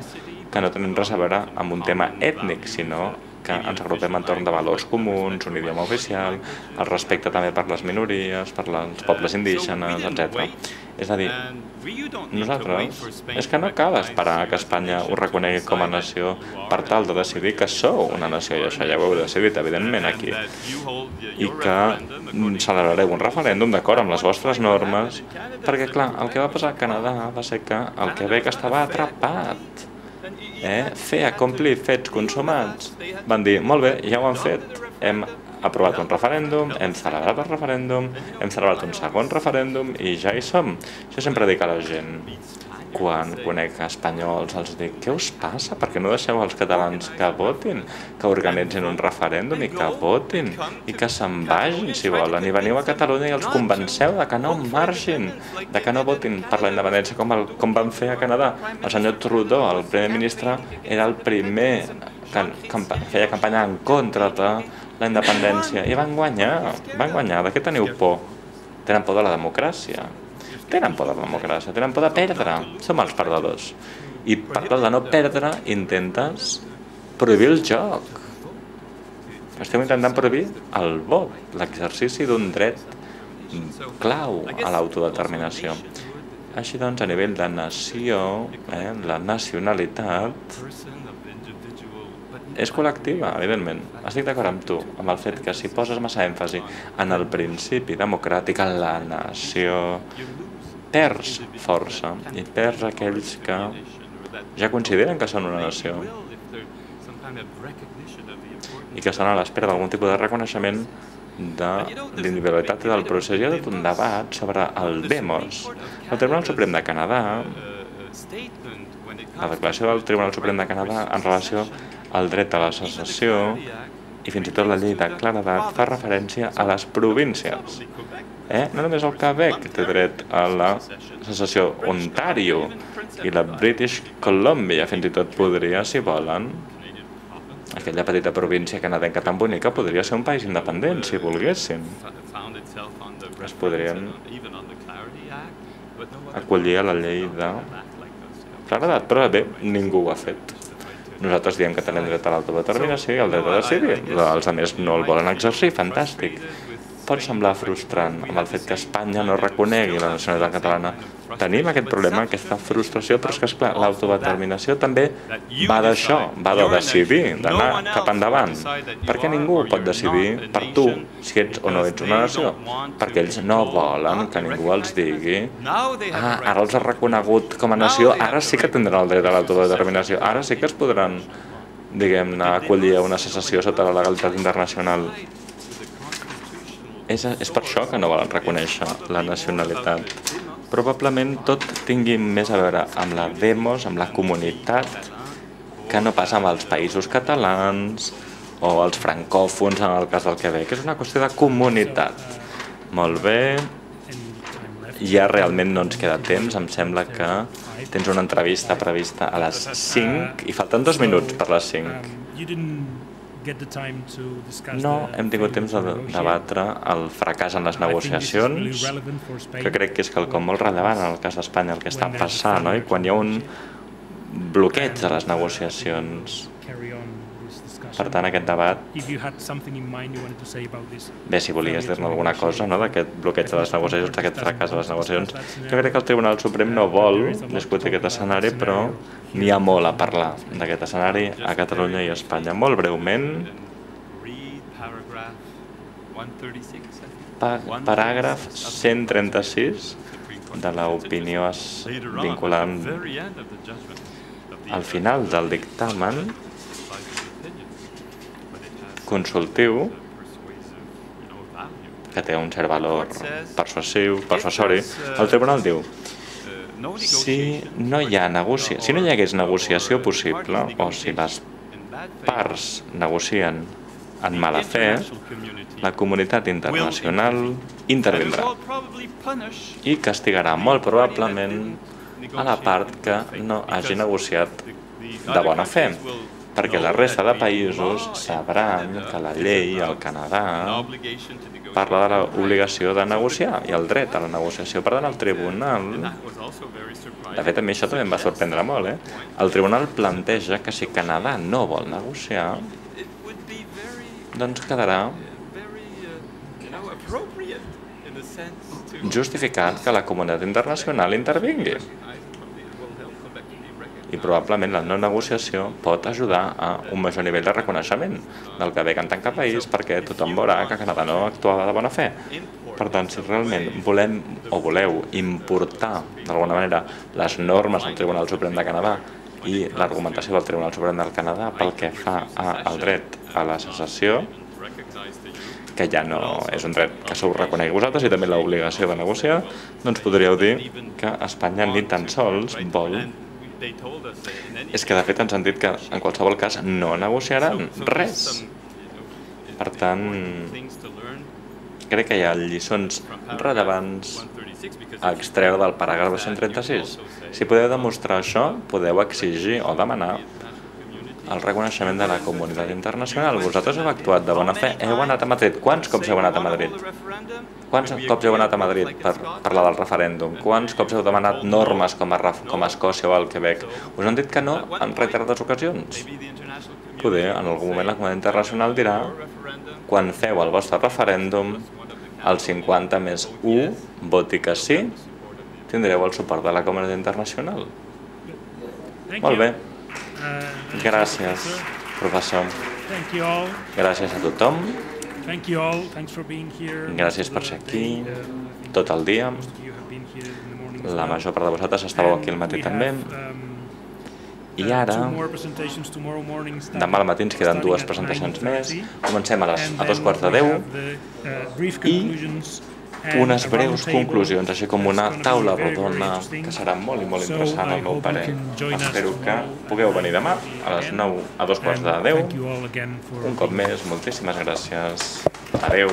que no tenim res a veure amb un tema ètnic, sinó que ens agrupem entorn de valors comuns, un idioma oficial, el respecte també per les minories, per els pobles indígenes, etc. És a dir, nosaltres és que no cal esperar que Espanya ho reconegui com a nació per tal de decidir que sou una nació, i això ja ho heu decidit, evidentment, aquí, i que celebrareu un referèndum d'acord amb les vostres normes, perquè, clar, el que va passar a Canadà va ser que el Quebec estava atrapat eh, fer acomplir fets consumats. Van dir, molt bé, ja ho han fet, hem aprovat un referèndum, hem celebrat el referèndum, hem celebrat un segon referèndum i ja hi som. Jo sempre dic a la gent, quan conec espanyols els dic què us passa? Per què no deixeu els catalans que votin? Que organitzin un referèndum i que votin i que se'n vagin si volen i veniu a Catalunya i els convenceu de que no marxin, de que no votin per la independència com, el, com van fer a Canadà. El senyor Trudeau, el primer ministre, era el primer que campa feia campanya en contra de la independència i van guanyar, van guanyar. De què teniu por? Tenen por de la democràcia tenen por de la democràcia, tenen por de perdre, som els perdedors. I per tal de no perdre, intentes prohibir el joc. Estem intentant prohibir el vot, l'exercici d'un dret clau a l'autodeterminació. Així doncs, a nivell de nació, eh, la nacionalitat és col·lectiva, evidentment. Estic d'acord amb tu, amb el fet que si poses massa èmfasi en el principi democràtic, en la nació, perds força i perds aquells que ja consideren que són una nació i que estan a l'espera d'algun tipus de reconeixement de l'individualitat del procés. Hi ha tot un debat sobre el demos. El Tribunal Suprem de Canadà, la declaració del Tribunal Suprem de Canadà en relació al dret a la secessió i fins i tot la llei de claredat fa referència a les províncies. Eh? No només el Quebec té dret a la secessió Ontario i la British Columbia fins i tot podria, si volen, aquella petita província canadenca tan bonica podria ser un país independent, si volguessin. Es podrien acollir a la llei de claredat, però bé, ningú ho ha fet. Nosaltres diem que tenim dret a l'autodeterminació i el dret a decidir. Els altres no el volen exercir, fantàstic. Pot semblar frustrant amb el fet que Espanya no reconegui la nacionalitat catalana. Tenim aquest problema, aquesta frustració, però és que, esclar, l'autodeterminació també va d'això, va de decidir, d'anar cap endavant. Perquè ningú pot decidir per tu si ets o no ets una nació. Perquè ells no volen que ningú els digui ah, ara els ha reconegut com a nació, ara sí que tindran el dret a l'autodeterminació, ara sí que es podran diguem-ne, acollir una secessió sota la legalitat internacional. És, és per això que no volen reconèixer la nacionalitat. Probablement tot tingui més a veure amb la demos, amb la comunitat, que no passa amb els països catalans o els francòfons en el cas del Quebec. És una qüestió de comunitat. Molt bé, ja realment no ens queda temps, em sembla que tens una entrevista prevista a les 5 i falten dos minuts per les 5. No hem tingut temps de debatre el fracàs en les negociacions, que crec que és quelcom molt rellevant en el cas d'Espanya el que està passant, no? i quan hi ha un bloqueig de les negociacions. Per tant, aquest debat... Bé, si volies dir-ne alguna cosa no, d'aquest bloqueig de les negociacions, d'aquest fracàs de les negociacions, jo crec que el Tribunal Suprem no vol discutir aquest escenari, però n'hi ha molt a parlar d'aquest escenari a Catalunya i a Espanya. Molt breument, pa paràgraf 136 de l'opinió vinculant al final del dictamen consultiu que té un cert valor persuasiu, persuasori, el tribunal diu si no hi ha negocia si no hi hagués negociació possible o si les parts negocien en mala fe, la comunitat internacional intervindrà i castigarà molt probablement a la part que no hagi negociat de bona fe perquè la resta de països sabran que la llei al Canadà parla de l'obligació de negociar i el dret a la negociació. Per tant, el tribunal, de fet, a mi això també em va sorprendre molt, eh? el tribunal planteja que si Canadà no vol negociar, doncs quedarà justificat que la comunitat internacional intervingui i probablement la no negociació pot ajudar a un major nivell de reconeixement del Quebec en tant que país perquè tothom veurà que Canadà no actuava de bona fe. Per tant, si realment volem o voleu importar d'alguna manera les normes del Tribunal Suprem de Canadà i l'argumentació del Tribunal Suprem del Canadà pel que fa al dret a la secessió, que ja no és un dret que sou reconegui vosaltres i també l'obligació de negociar, doncs podríeu dir que Espanya ni tan sols vol és que de fet ens han dit que en qualsevol cas no negociaran res. Per tant, crec que hi ha lliçons rellevants a extreure del paràgraf 136. Si podeu demostrar això, podeu exigir o demanar el reconeixement de la comunitat internacional. Vosaltres heu actuat de bona fe, heu anat a Madrid. Quants cops heu anat a Madrid? Quants cops heu anat a Madrid per parlar del referèndum? Quants cops heu demanat normes com a, com a Escòcia o al Quebec? Us han dit que no en reiterades ocasions. Poder, en algun moment la comunitat internacional dirà quan feu el vostre referèndum, el 50 més 1 voti que sí, tindreu el suport de la comunitat internacional. Molt bé. Gràcies, professor. Gràcies a tothom. Gràcies per ser aquí tot el dia. La major part de vosaltres estàveu aquí al matí també. I ara, demà al matí ens queden dues presentacions més. Comencem a, les, a dos quarts de deu i unes breus conclusions, així com una taula rodona que serà molt i molt interessant al meu parer. Espero que pugueu venir demà a les 9 a dos quarts de 10. Un cop més, moltíssimes gràcies. Adeu.